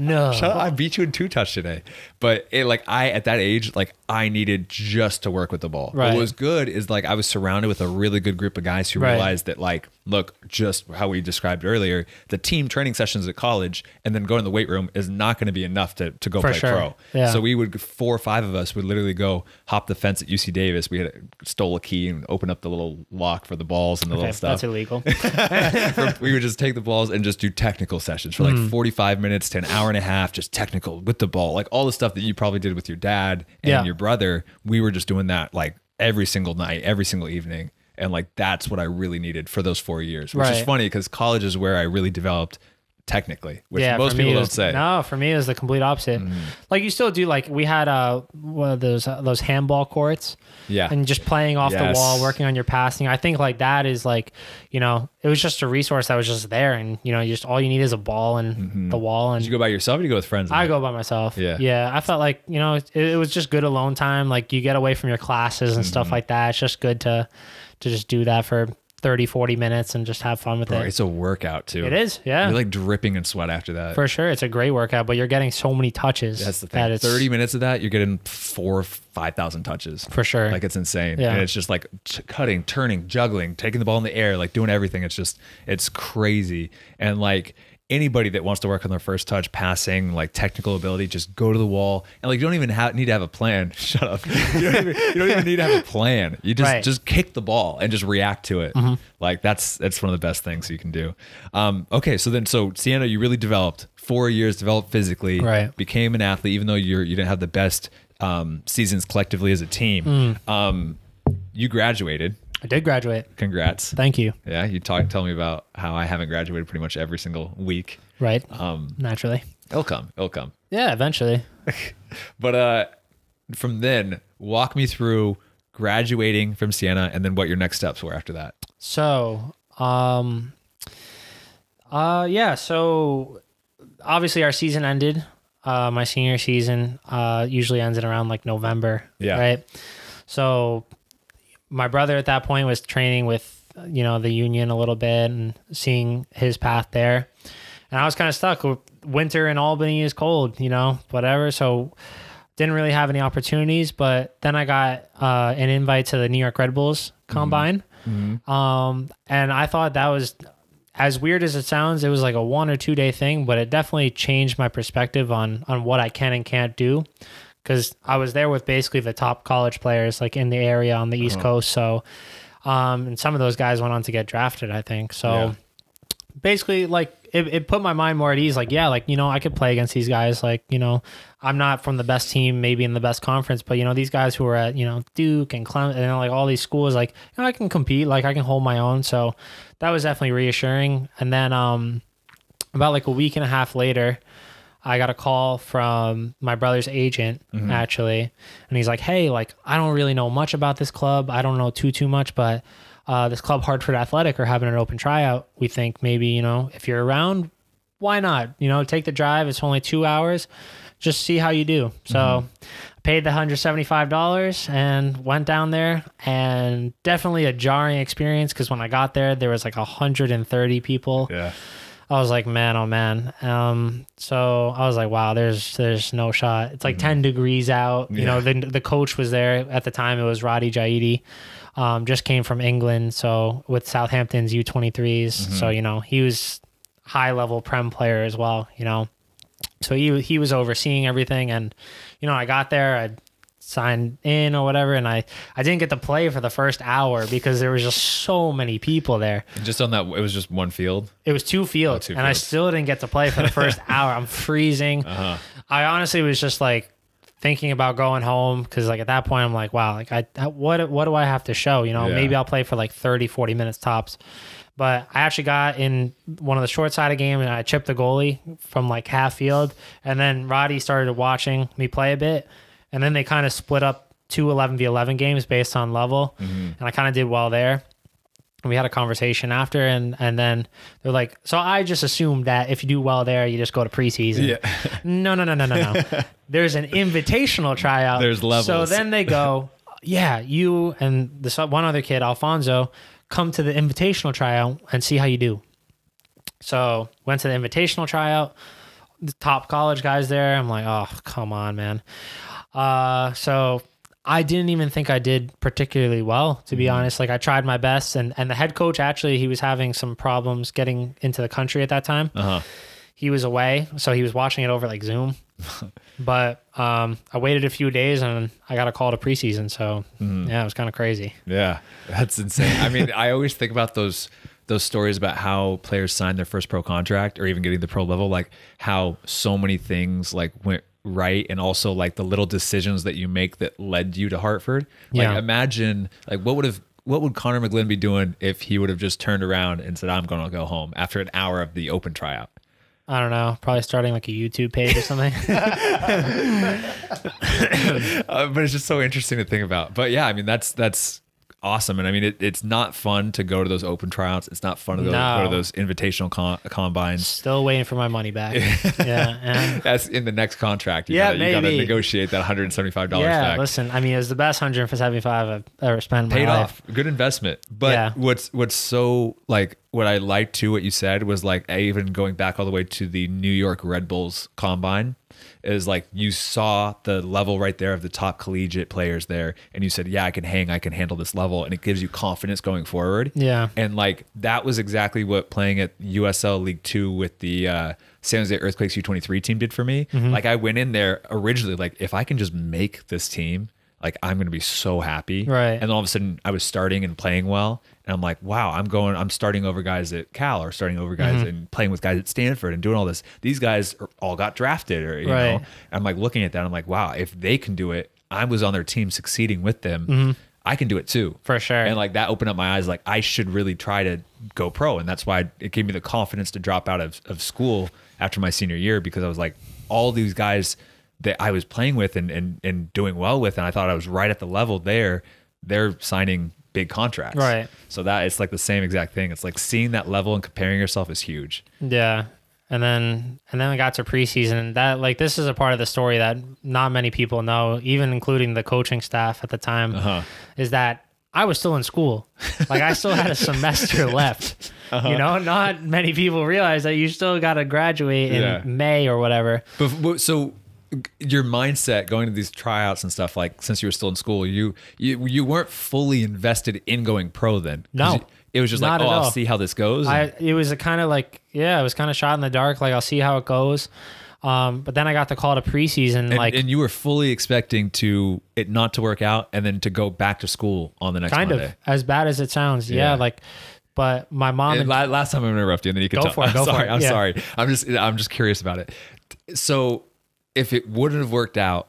No. Shut up, I beat you in two touch today. But it like I at that age, like I needed just to work with the ball. Right. what was good is like I was surrounded with a really good group of guys who Right. realized that like, look, just how we described earlier, the team training sessions at college and then going to the weight room is not going to be enough to, to go For play sure. pro. Yeah. So we would four or five of us would literally go hop the fence at UC Davis. We had stole a key and open up the little lock for the balls and the Okay, little stuff that's illegal. we would just take the balls and just do technical sessions for like Hmm. 45 minutes to an hour and a half, just technical with the ball. Like all the stuff that you probably did with your dad and Yeah. your brother, we were just doing that like every single night, every single evening. And like that's what I really needed for those four years, which is funny because college is where I really developed technically, which yeah, most people it don't say. Mm-hmm. No, for me it was the complete opposite. Like you still do like we had uh one of those uh, those handball courts. Yeah. And just playing off the wall, working on your passing. I think like that is like, you know, it was just a resource that was just there and you know, you just all you need is a ball and the wall and Did you go by yourself or you go with friends? I go by myself. Yeah. Yeah. I felt like, you know, it, it was just good alone time. Like you get away from your classes and Mm-hmm. stuff like that. It's just good to to just do that for 30, 40 minutes and just have fun with Bro, it. it's a workout too. It is, yeah. You're like dripping in sweat after that. For sure. It's a great workout, but you're getting so many touches. That's the that thing. it's 30 minutes of that, you're getting four, 5,000 touches. For sure. Like it's insane. Yeah. And it's just like cutting, turning, juggling, taking the ball in the air, like doing everything. It's just, it's crazy. And like anybody that wants to work on their first touch, passing, like technical ability, just go to the wall. And like you don't even have, need to have a plan. Shut up. You don't, even, you don't even need to have a plan. You just, Right. just kick the ball and just react to it. Mm-hmm. Like that's, that's one of the best things you can do. Um, okay. So then, so Siena, you really developed four years, developed physically, Right. became an athlete, even though you're, you didn't have the best um, seasons collectively as a team. Mm. Um, you graduated. I did graduate. Congrats. Thank you. Yeah, you talk. Tell me about how I haven't graduated pretty much every single week. Right. Um, Naturally. it'll come. It'll come. Yeah, eventually. But uh, from then, walk me through graduating from Siena, and then what your next steps were after that. So, um, uh, yeah. So, obviously, our season ended. Uh, my senior season uh, usually ends in around like November. Yeah. Right. So, my brother at that point was training with you know the union a little bit and seeing his path there, and I was kind of stuck. With winter in Albany is cold, you know, whatever. So. Didn't really have any opportunities, but then I got uh, an invite to the New York Red Bulls combine. Um, and I thought that was as weird as it sounds, it was like a one or two day thing, but it definitely changed my perspective on on what I can and can't do. Cause I was there with basically the top college players like in the area on the East Coast. So um and some of those guys went on to get drafted, I think. So Yeah. basically like it, it put my mind more at ease like yeah like you know i could play against these guys like you know i'm not from the best team maybe in the best conference but you know these guys who are at you know duke and clemson and like all these schools like you know i can compete like i can hold my own so that was definitely reassuring and then um about like a week and a half later I got a call from my brother's agent actually, and he's like, "Hey, like I don't really know much about this club. I don't know too too much, but uh, this club Hartford Athletic are having an open tryout. We think maybe you know if you're around, why not? You know, take the drive. It's only two hours. Just see how you do." So. I Paid the hundred seventy-five dollars and went down there, and definitely a jarring experience because when I got there, there was like hundred and thirty people. Yeah. I was like, man, oh man. Um, so I was like, wow, there's there's no shot. It's like 10 degrees out. You know, the the coach was there at the time. It was Radhi Jaidi. Um, just came from England, so with Southampton's U23s. So you know, he was high level prem player as well. You know, so he he was overseeing everything, and you know, I got there. I signed in or whatever, and I I didn't get to play for the first hour because there was just so many people there. And just on that, it was just one field. It was two fields, two and I still didn't get to play for the first hour. I'm freezing. Uh-huh. I honestly was just like thinking about going home because like at that point I'm like, wow, like I I- what what do I have to show? You know, Yeah. maybe I'll play for like 30, 40 minutes tops. But I actually got in one of the short sided game and I chipped the goalie from like half field. And then Radhi started watching me play a bit. And then they kind of split up two 11 v 11 games based on level. Mm-hmm. And I kind of did well there. And we had a conversation after. And, and then they're like, so I just assumed that if you do well there, you just go to preseason. Yeah. No, no, no, no, no, no. There's an invitational tryout. There's levels. So then they go, yeah, you and this one other kid, Alfonso, come to the invitational tryout and see how you do. So went to the invitational tryout. The top college guys there. I'm like, oh, come on, man. Uh, so I didn't even think I did particularly well, to be honest. Like I tried my best, and and the head coach actually he was having some problems getting into the country at that time Uh huh. he was away, so he was watching it over like Zoom. but um, I waited a few days and I got a call to preseason. So yeah, it was kind of crazy. Yeah, that's insane. I mean, I always think about those those stories about how players sign their first pro contract or even getting the pro level, like how so many things like went right and also like the little decisions that you make that led you to Hartford. Like Yeah. imagine like what would have what would Conor McGlynn be doing if he would have just turned around and said, I'm gonna go home after an hour of the open tryout? I don't know, probably starting like a YouTube page or something. uh, but it's just so interesting to think about. But yeah, I mean that's that's awesome, and I mean it, it's not fun to go to those open tryouts. It's not fun to go, No. to those invitational con- combines. Still waiting for my money back. yeah. And That's in the next contract. You Yeah, gotta, you maybe. negotiate that hundred and seventy five dollars yeah, back. listen, I mean, it was the best 175 I've ever spent in my Paid life. off, good investment. But Yeah. what's what's so like what I liked too, what you said was like even going back all the way to the New York Red Bulls combine is like you saw the level right there of the top collegiate players there, and you said, "Yeah, I can hang, I can handle this level," and it gives you confidence going forward. Yeah. and like that was exactly what playing at USL League Two with the uh, San Jose Earthquakes U23 team did for me. Mm-hmm. Like I went in there originally like if I can just make this team, like I'm gonna be so happy. Right. And all of a sudden I was starting and playing well, and I'm like, wow, I'm going, I'm starting over guys at Cal or starting over guys Mm-hmm. and playing with guys at Stanford and doing all this. These guys are, all got drafted, or you Right. know. I'm like looking at that, I'm like, wow, if they can do it, I was on their team succeeding with them. I can do it too. Mm-hmm. For sure. And like that opened up my eyes. Like I should really try to go pro, and that's why it gave me the confidence to drop out of, of school after my senior year because I was like, all these guys that I was playing with and, and and doing well with, and I thought I was right at the level there. They're signing big contracts, Right. So that it's like the same exact thing. It's like seeing that level and comparing yourself is huge. Yeah. And then and then we got to preseason. That like this is a part of the story that not many people know, even including the coaching staff at the time, Uh-huh. is that I was still in school. Like I still had a semester left. Uh-huh. You know, not many people realize that you still got to graduate in Yeah. May or whatever. But but- so your mindset going to these tryouts and stuff like since you were still in school, you you you weren't fully invested in going pro then No. you- it was just Not like, oh, I'll all. see how this goes. I it was a kind of like yeah, it was kind of shot in the dark. Like I'll see how it goes. Um, but then I got the call to preseason. and, like and you were fully expecting to it not to work out and then to go back to school on the next kind Monday. of as bad as it sounds. Yeah. Yeah. like, but my mom And and last time I'm gonna interrupt you, and then you can Go tell. for it, I'm go for sorry. it, I'm sorry. I'm just I'm just curious about it. So, if it wouldn't have worked out,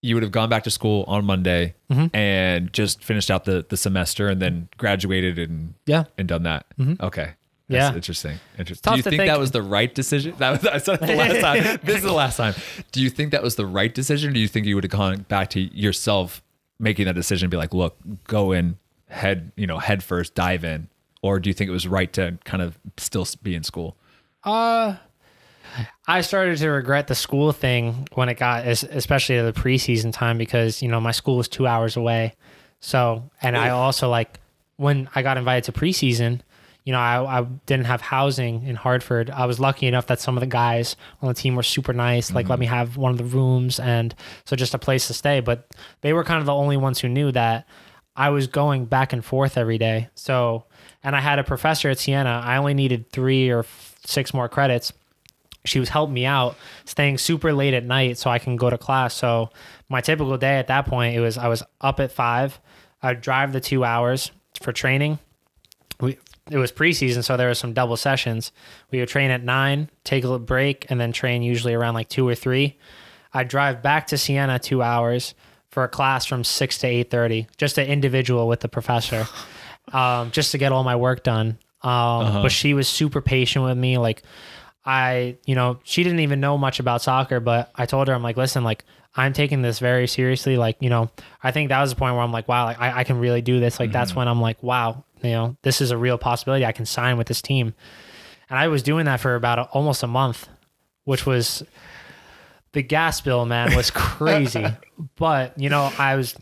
you would have gone back to school on Monday Mm-hmm. and just finished out the the semester and then graduated and yeah. and done that. Okay. Mm-hmm. Yeah. That's interesting. Interesting. tough Do you think, think- that was the right decision? That was I said it the last time. This is the last time. Do you think that was the right decision? Do you think you would have gone back to yourself making that decision and be like, look, go in head, you know, head first, dive in? Or do you think it was right to kind of still be in school? Uh, I started to regret the school thing when it got, especially the preseason time, because you know my school was two hours away. So, and I also like when I got invited to preseason. You know, I, I didn't have housing in Hartford. I was lucky enough that some of the guys on the team were super nice, like let mm-hmm. me have one of the rooms and so just a place to stay. But they were kind of the only ones who knew that I was going back and forth every day. So, and I had a professor at Siena. I only needed three or six more credits. She was helping me out, staying super late at night so I can go to class. So my typical day at that point, it was I was up at five. I'd drive the two hours for training. We it was preseason, so there was some double sessions. We would train at nine, take a little break, and then train usually around like two or three. I'd drive back to Siena two hours for a class from six to eight thirty, just an individual with the professor, um, just to get all my work done. Um, But she was super patient with me. Like I, you know, she didn't even know much about soccer, but I told her, I'm like, listen, like I'm taking this very seriously. Like, you know, I think that was the point where I'm like, wow, like I, I can really do this. Like that's mm-hmm. when I'm like, wow, you know, this is a real possibility. I can sign with this team. And I was doing that for about a, almost a month, which was the gas bill, man, was crazy. but, you know, I was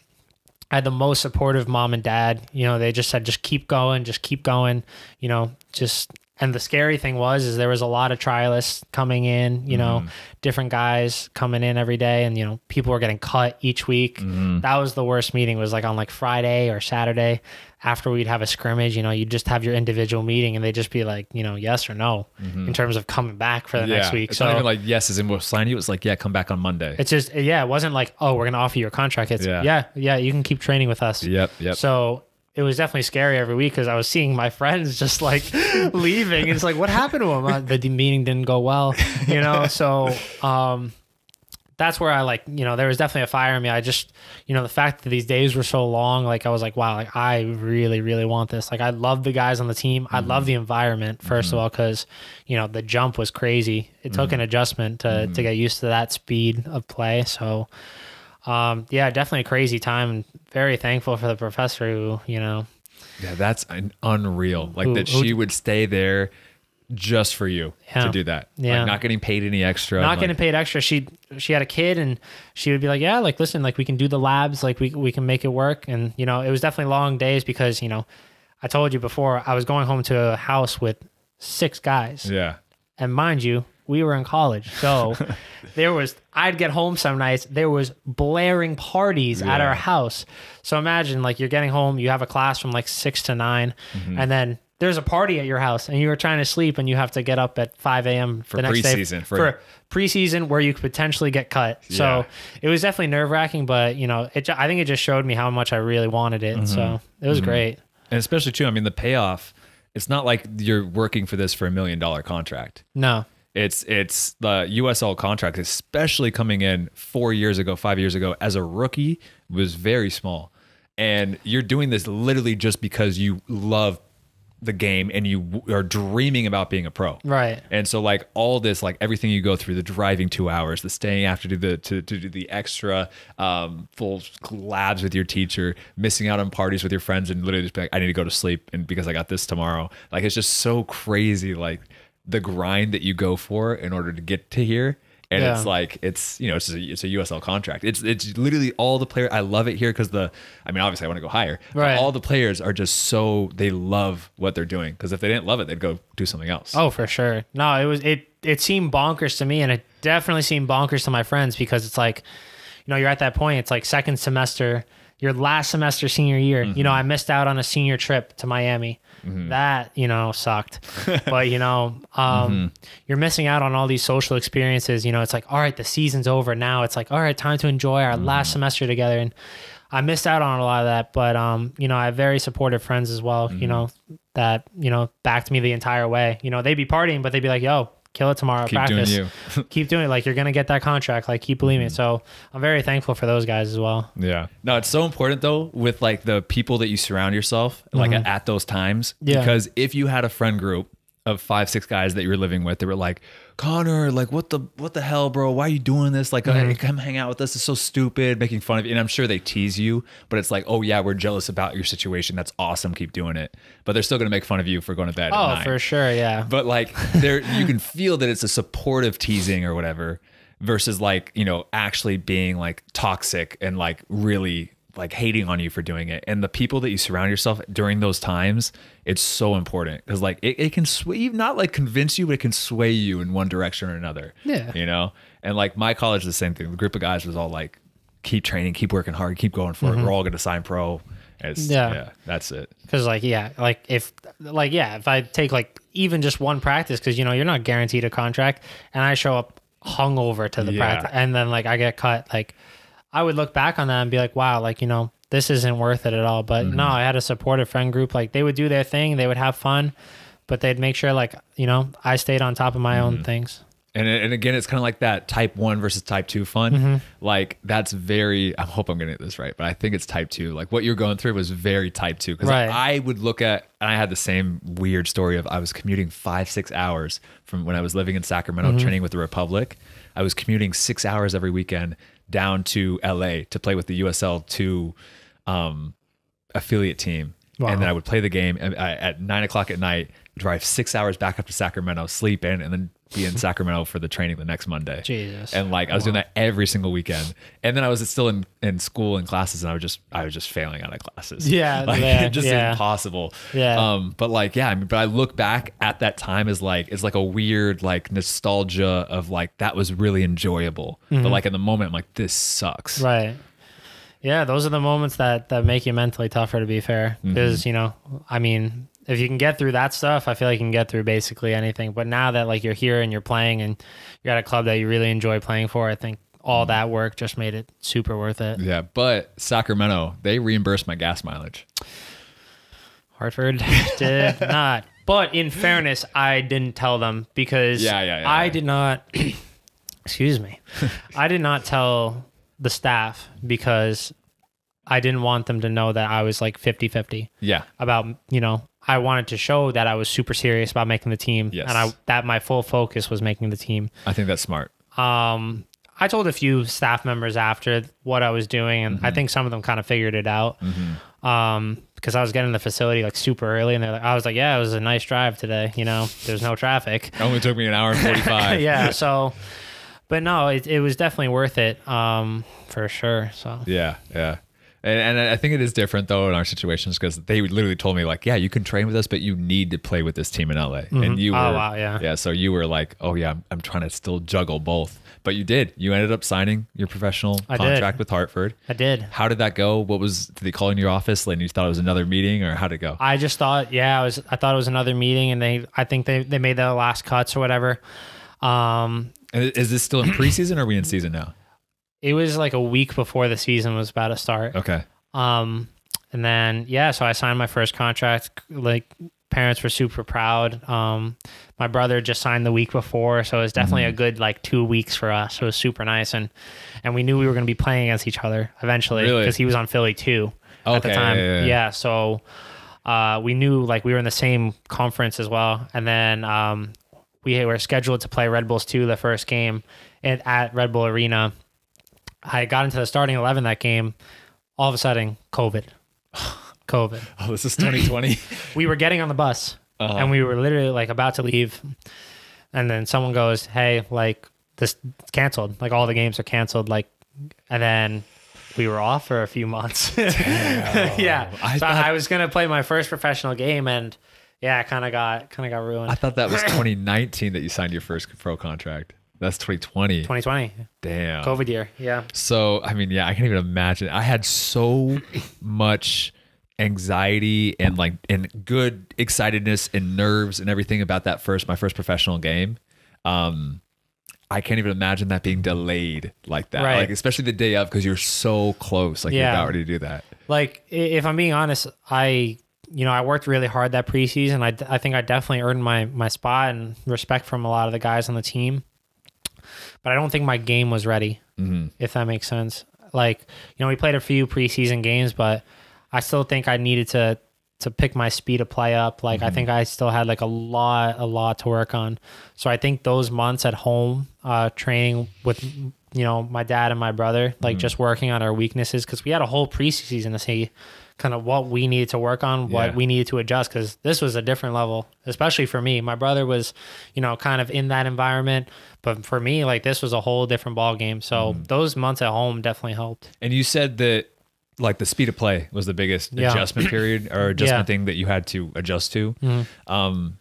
I had the most supportive mom and dad. You know, they just said, just keep going, just keep going. You know, just and the scary thing was is there was a lot of trialists coming in. You know, mm-hmm. different guys coming in every day, and you know, people were getting cut each week. Mm-hmm. That was the worst meeting. Was like on like Friday or Saturday after we'd have a scrimmage. You know, you'd just have your individual meeting, and they'd just be like, you know, yes or no mm-hmm. in terms of coming back for the next week. It's so not even like yes, as in we'll sign you. It's like yeah, come back on Monday. it's just yeah, it wasn't like oh we're gonna offer you a contract. It's Yeah. yeah, yeah, you can keep training with us. Yep, yep. So it was definitely scary every week because I was seeing my friends just like leaving. It's like what happened to them? Uh, the meeting didn't go well, you know. So um, that's where I like you know there was definitely a fire in me. I just you know the fact that these days were so long, like I was like wow, like I really really want this. Like I love the guys on the team. I love the environment 1st of all because you know the jump was crazy. It took an adjustment to to get used to that speed of play. So um, yeah, definitely a crazy time. Very thankful for the professor who, you know, Yeah, that's un- unreal. Like Who- that who- she would stay there just for you Yeah. to do that. Yeah. Like not getting paid any extra. not like, getting paid extra. She she had a kid and she would be like, yeah, like listen, like we can do the labs, like we we can make it work. And you know, it was definitely long days because you know, I told you before, I was going home to a house with six guys, Yeah. and mind you, we were in college, so there was. I'd get home some nights. There was blaring parties at our house. So imagine like you're getting home, you have a class from like six to 9 Mm-hmm. and then there's a party at your house, and you were trying to sleep, and you have to get up at five a.m. For the next day preseason, for- for preseason where you could potentially get cut. Yeah. So it was definitely nerve wracking, but you know, it. I think it just showed me how much I really wanted it. Mm-hmm. So it was great. And especially too, I mean, the payoff, it's not like you're working for this for a million dollar contract. No, It's it's the USL contract, especially coming in four years ago, five years ago as a rookie, was very small. And you're doing this literally just because you love the game and you are dreaming about being a pro. right. And so like all this, like everything you go through, the driving two hours, the staying after to do the to, to do the extra um, full labs with your teacher, missing out on parties with your friends, and literally just be like, I need to go to sleep, and because I got this tomorrow. Like it's just so crazy, like the grind that you go for in order to get to here. And Yeah. it's like it's you know it's a, it's a USL contract. It's it's literally all the player. I love it here because the I mean obviously I want to go higher. Right. all the players are just so they love what they're doing because if they didn't love it, they'd go do something else. Oh, for sure. No, it was it. It seemed bonkers to me, and it definitely seemed bonkers to my friends because it's like, you know, you're at that point. It's like second semester, your last semester senior year. You know, mm-hmm. I missed out on a senior trip to Miami. That you know sucked, but you know, um, you're missing out on all these social experiences. You know, it's like, all right, the season's over now. It's like, all right, time to enjoy our last semester together, and I missed out on a lot of that, but um, you know, I have very supportive friends as well. Mm-hmm. You know, that you know backed me the entire way. You know, they'd be partying, but they'd be like, "Yo, kill it tomorrow, at Keep doing you." Mm-hmm. keep doing it. Like you're gonna get that contract. Like keep believing it." So I'm very thankful for those guys as well. Yeah. No, it's so important though with like the people that you surround yourself like at those times. Yeah. Because if you had a friend group of five, six guys that you were living with, they were like, Conor, like what the what the hell, bro? Why are you doing this? Like uh, come hang out with us. It's so stupid, making fun of you. And I'm sure they tease you, but it's like, oh yeah, we're jealous about your situation. That's awesome. Keep doing it. But they're still gonna make fun of you for going to bed. Oh, for sure, yeah. But like there you can feel that it's a supportive teasing or whatever versus like, you know, actually being like toxic and like really like hating on you for doing it. And the people that you surround yourself during those times, it's so important because like it, it can sway not like convince you, but it can sway you in one direction or another. Yeah. You know? And like my college is the same thing. The group of guys was all like, keep training, keep working hard, keep going for it. Mm-hmm. We're all gonna sign pro. It's, Yeah. yeah, that's it. Because like yeah, like if like yeah, if I take like even just one practice because you know you're not guaranteed a contract, and I show up hungover to the Yeah. practice, and then like I get cut. Like I would look back on that and be like, wow, like you know this isn't worth it at all. But Mm-hmm. no, I had a supportive friend group. Like they would do their thing, they would have fun, but they'd make sure like you know I stayed on top of my Mm-hmm. own things. And, and again, it's kind of like that type one versus type two fun. Mm-hmm. Like that's very. I hope I'm getting this right, but I think it's type two. Like what you're going through was very type two because Right. I would look at. And I had the same weird story of I was commuting five six hours from when I was living in Sacramento Mm-hmm. training with the Republic. I was commuting six hours every weekend down to LA to play with the USL two um, affiliate team. Wow. And then I would play the game at nine o'clock at night, drive six hours back up to Sacramento, sleep in, and then be in Sacramento for the training the next Monday. Jesus. And like I was doing that every single weekend. And then I was still in, in school and classes and I was just I was just failing out of classes. Yeah, Like yeah, just yeah. impossible. Yeah. Um, but like, yeah, I mean, but I look back at that time as like it's like a weird like nostalgia of like that was really enjoyable. But like in the moment, I'm like, this sucks. Mm-hmm. Right. Yeah, those are the moments that that make you mentally tougher. To be fair, Mm-hmm. because you know, I mean, if you can get through that stuff, I feel like you can get through basically anything. But now that like you're here and you're playing and you're at a club that you really enjoy playing for, I think all Mm-hmm. that work just made it super worth it. Yeah, but Sacramento, they reimbursed my gas mileage. Hartford did not. But in fairness, I didn't tell them because Yeah, yeah, yeah, I did not. excuse me. I did not tell the staff because I didn't want them to know that I was like 50 50 Yeah. about, you know, I wanted to show that I was super serious about making the team. Yes. And I that my full focus was making the team. I think that's smart. Um, I told a few staff members after what I was doing, and Mm-hmm. I think some of them kind of figured it out. Um, because I was getting the facility like super early, and they're like, I was like, yeah, it was a nice drive today. You know, there's no traffic. It only took me an hour and 45. yeah. So, but no, it, it was definitely worth it. Um, for sure. So Yeah, yeah. And, and I think it is different though in our situations because they literally told me like, yeah, you can train with us, but you need to play with this team in LA. And you were, Oh, wow, yeah. yeah. So you were like, oh yeah, I'm, I'm trying to still juggle both, but you did. You ended up signing your professional I did. contract with Hartford. I did. How did that go? What was did they call in your office and you thought it was another meeting or how'd it go? I just thought, yeah, I was. I thought it was another meeting, and they, I think they, they made the last cuts or whatever. Um, And is this still in preseason or are we in season now? It was like a week before the season was about to start. Okay. Um, and then yeah, so I signed my first contract. Like parents were super proud. Um, my brother just signed the week before, so it was definitely Mm-hmm. a good like two weeks for us. So it was super nice, and and we knew we were going to be playing against each other eventually Really? because he was on Philly too at the Okay, time. yeah, yeah, yeah. so uh, we knew like we were in the same conference as well, and then um, we were scheduled to play Red Bulls two the first game at, at Red Bull Arena. I got into the starting eleven that game. All of a sudden, COVID. COVID. Oh, this is 2020. We were getting on the bus Uh-huh. and we were literally like about to leave. And then someone goes, Hey, like this canceled. Like all the games are canceled. Like, and then we were off for a few months. yeah. I so thought- I was going to play my first professional game and yeah, I kind of got, kind of got ruined. I thought that was 2019 that you signed your first pro contract. That's 2020. 2020 Damn. COVID year. Yeah. So, I mean, yeah, I can't even imagine. I had so much anxiety and like and good excitedness and nerves and everything about that first my first professional game. Um I can't even imagine that being delayed like that. Right. Like especially the day of because you're so close. Like you're Yeah. about ready to do that. like if I'm being honest, I you know I worked really hard that preseason. I, I think I definitely earned my my spot and respect from a lot of the guys on the team. But I don't think my game was ready. Mm-hmm. If that makes sense. Like you know we played a few preseason games, but I still think I needed to to pick my speed of play up. Like I mm-hmm. think I still had like a lot a lot to work on. So I think those months at home uh, training with you know my dad and my brother, like mm-hmm. just working on our weaknesses because we had a whole preseason to see kind of what we needed to work on, what Yeah. we needed to adjust because this was a different level, especially for me. My brother was, you know, kind of in that environment, but for me, like this was a whole different ball game. So those months at home definitely helped. And you said that like the speed of play was the biggest Yeah. adjustment period or adjustment Yeah. thing that you had to adjust to. Um,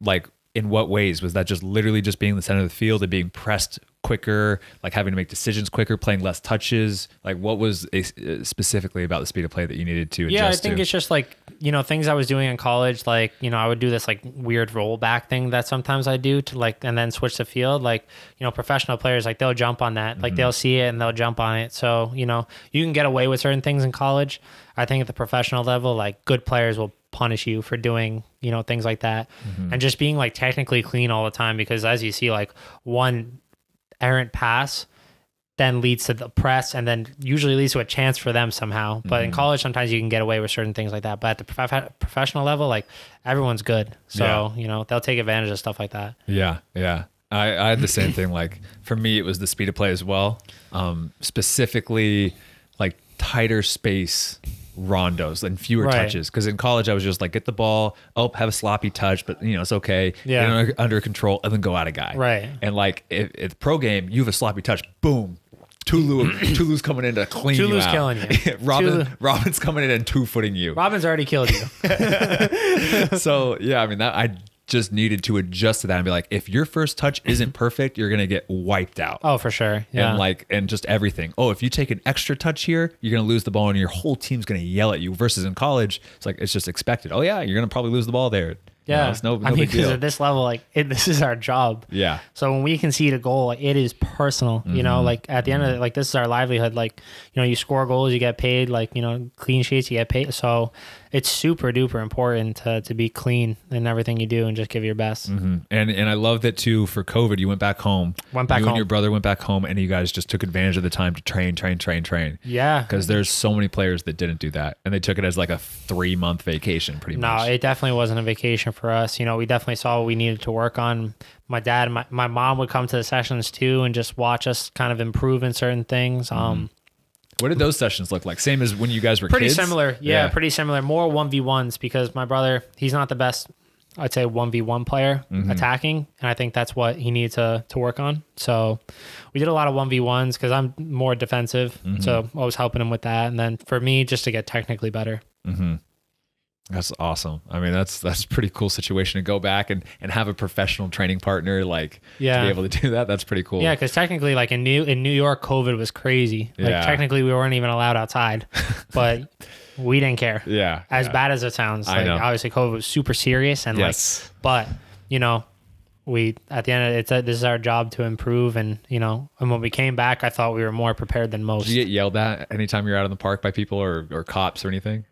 like in what ways was that just literally just being the center of the field and being pressed quicker, like having to make decisions quicker, playing less touches? Like what was a, uh, specifically about the speed of play that you needed to adjust Yeah, I think to? it's just like you know things I was doing in college, like you know I would do this like weird rollback thing that sometimes I do to like and then switch the field. Like you know professional players like they'll jump on that, like they'll see it and they'll jump on it. So you know you can get away with certain things in college. I think at the professional level, like good players will punish you for doing you know things like that and just being like technically clean all the time because as you see like one errant pass then leads to the press and then usually leads to a chance for them somehow. But in college, sometimes you can get away with certain things like that. But at the prof- professional level, like everyone's good. So, Yeah. you know, they'll take advantage of stuff like that. Yeah, yeah. I, I had the same thing. Like for me, it was the speed of play as well. Um, specifically, like tighter space rondos and fewer Right. touches. Because in college, I was just like, get the ball, oh, have a sloppy touch, but you know it's okay. Yeah. Under, under control, and then go at a guy. Right. And like if, if pro game, you have a sloppy touch, boom. Tulu, Tulu's coming in to clean you out. killing you. Robin, Tulu- Robin's coming in and two footing you. Robin's already killed you. so yeah, I mean that I just needed to adjust to that and be like, if your first touch isn't perfect, you're gonna get wiped out. oh, for sure. Yeah. And like and just everything. Oh, if you take an extra touch here, you're gonna lose the ball and your whole team's gonna yell at you. Versus in college, it's like it's just expected. Oh yeah, you're gonna probably lose the ball there. You yeah. know, it's no, no I mean, because at this level, like it, this is our job. yeah. So when we concede a goal, like, it is personal. You Mm-hmm. know, like at the end of it, like this is our livelihood. Like you know, you score goals, you get paid. Like you know, clean sheets, you get paid. So it's super duper important to to be clean in everything you do and just give your best. Mhm. And and I love that too. For COVID, you went back home. Went back you home. and your brother went back home, and you guys just took advantage of the time to train, train, train, train. Yeah. Because there's so many players that didn't do that, and they took it as like a three month vacation, pretty No, much. No, it definitely wasn't a vacation for us. You know, we definitely saw what we needed to work on. My dad, and my, my mom would come to the sessions too and just watch us kind of improve in certain things. Um, what did those sessions look like? Same as when you guys were pretty kids? similar. Yeah, pretty similar. More 1v1s because my brother, he's not the best, I'd say 1v1 player Mm-hmm. attacking. And I think that's what he needed to, to work on. So we did a lot of 1v1s because I'm more defensive. Mm-hmm. So I was helping him with that. And then for me, just to get technically better. That's awesome. I mean, that's that's a pretty cool situation to go back and, and have a professional training partner like Yeah. to be able to do that. That's pretty cool. Yeah, because technically, like in New in New York, COVID was crazy. Like Yeah. technically, we weren't even allowed outside, but we didn't care. Yeah. As yeah. bad as it sounds, I like know. obviously COVID was super serious and Yes. like, but you know, we at the end of it, it's a, this is our job to improve, and you know, and when we came back, I thought we were more prepared than most. Did you get yelled at anytime you're out in the park by people or, or cops or anything?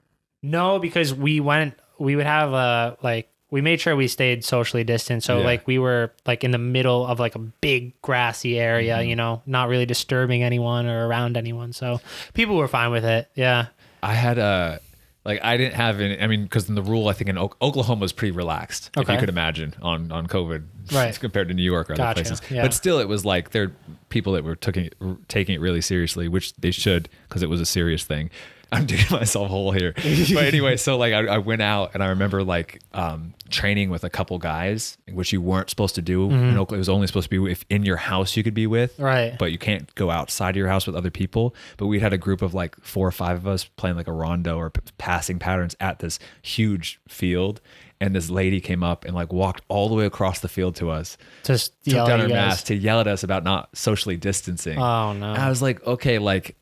No, because we went, we would have a like. We made sure we stayed socially distant. So Yeah. like we were like in the middle of like a big grassy area, Mm-hmm. you know, not really disturbing anyone or around anyone. So people were fine with it. Yeah. I had a like I didn't have any. I mean, because in the rule, I think in O- Oklahoma was pretty relaxed, if Okay. you could imagine on on COVID, Right. compared to New York or other Gotcha, places. yeah. But still, it was like there are people that were taking it, taking it really seriously, which they should because it was a serious thing. I'm digging myself a hole here, but anyway, so like I, I went out and I remember like um, training with a couple guys, which you weren't supposed to do. In Oklahoma, it was only supposed to be if in your house you could be with, Mm-hmm. Right. but you can't go outside of your house with other people. But we had a group of like four or five of us playing like a rondo or p- passing patterns at this huge field. And this lady came up and like walked all the way across the field to us, Just took down her mask to yell at us about not socially distancing. Oh no. And I was like, okay, like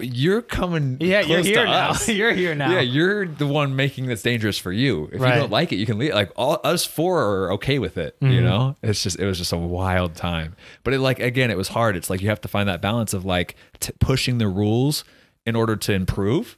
you're coming. yeah, you're here now. us. you're here now. Yeah, you're the one making this dangerous for you. If Right. you don't like it, you can leave. Like all us four are okay with it. Mm-hmm. You know, it's just it was just a wild time. But it like again, it was hard. It's like you have to find that balance of like t- pushing the rules in order to improve,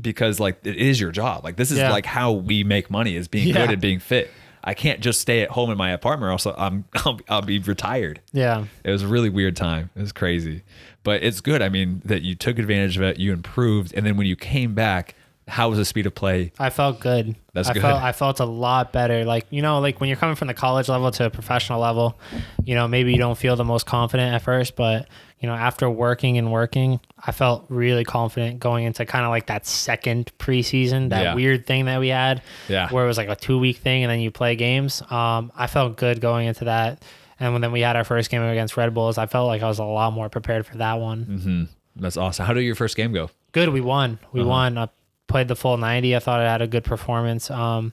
because like it is your job. Like this is Yeah. like how we make money is being Yeah. good and being fit. I can't just stay at home in my apartment, or else I'm I'll, I'll be retired. yeah. It was a really weird time. It was crazy, but it's good. I mean, that you took advantage of it, you improved, and then when you came back, how was the speed of play? I felt good. That's I good. Felt, I felt a lot better. Like you know, like when you're coming from the college level to a professional level, you know, maybe you don't feel the most confident at first, but you know, after working and working, I felt really confident going into kind of like that second preseason, that Yeah. weird thing that we had, Yeah. where it was like a two week thing and then you play games. Um, I felt good going into that. And then we had our first game against Red Bulls, I felt like I was a lot more prepared for that one. Mm-hmm. That's awesome. How did your first game go? good. We won. We Uh-huh. won. I played the full 90. I thought I had a good performance. Um,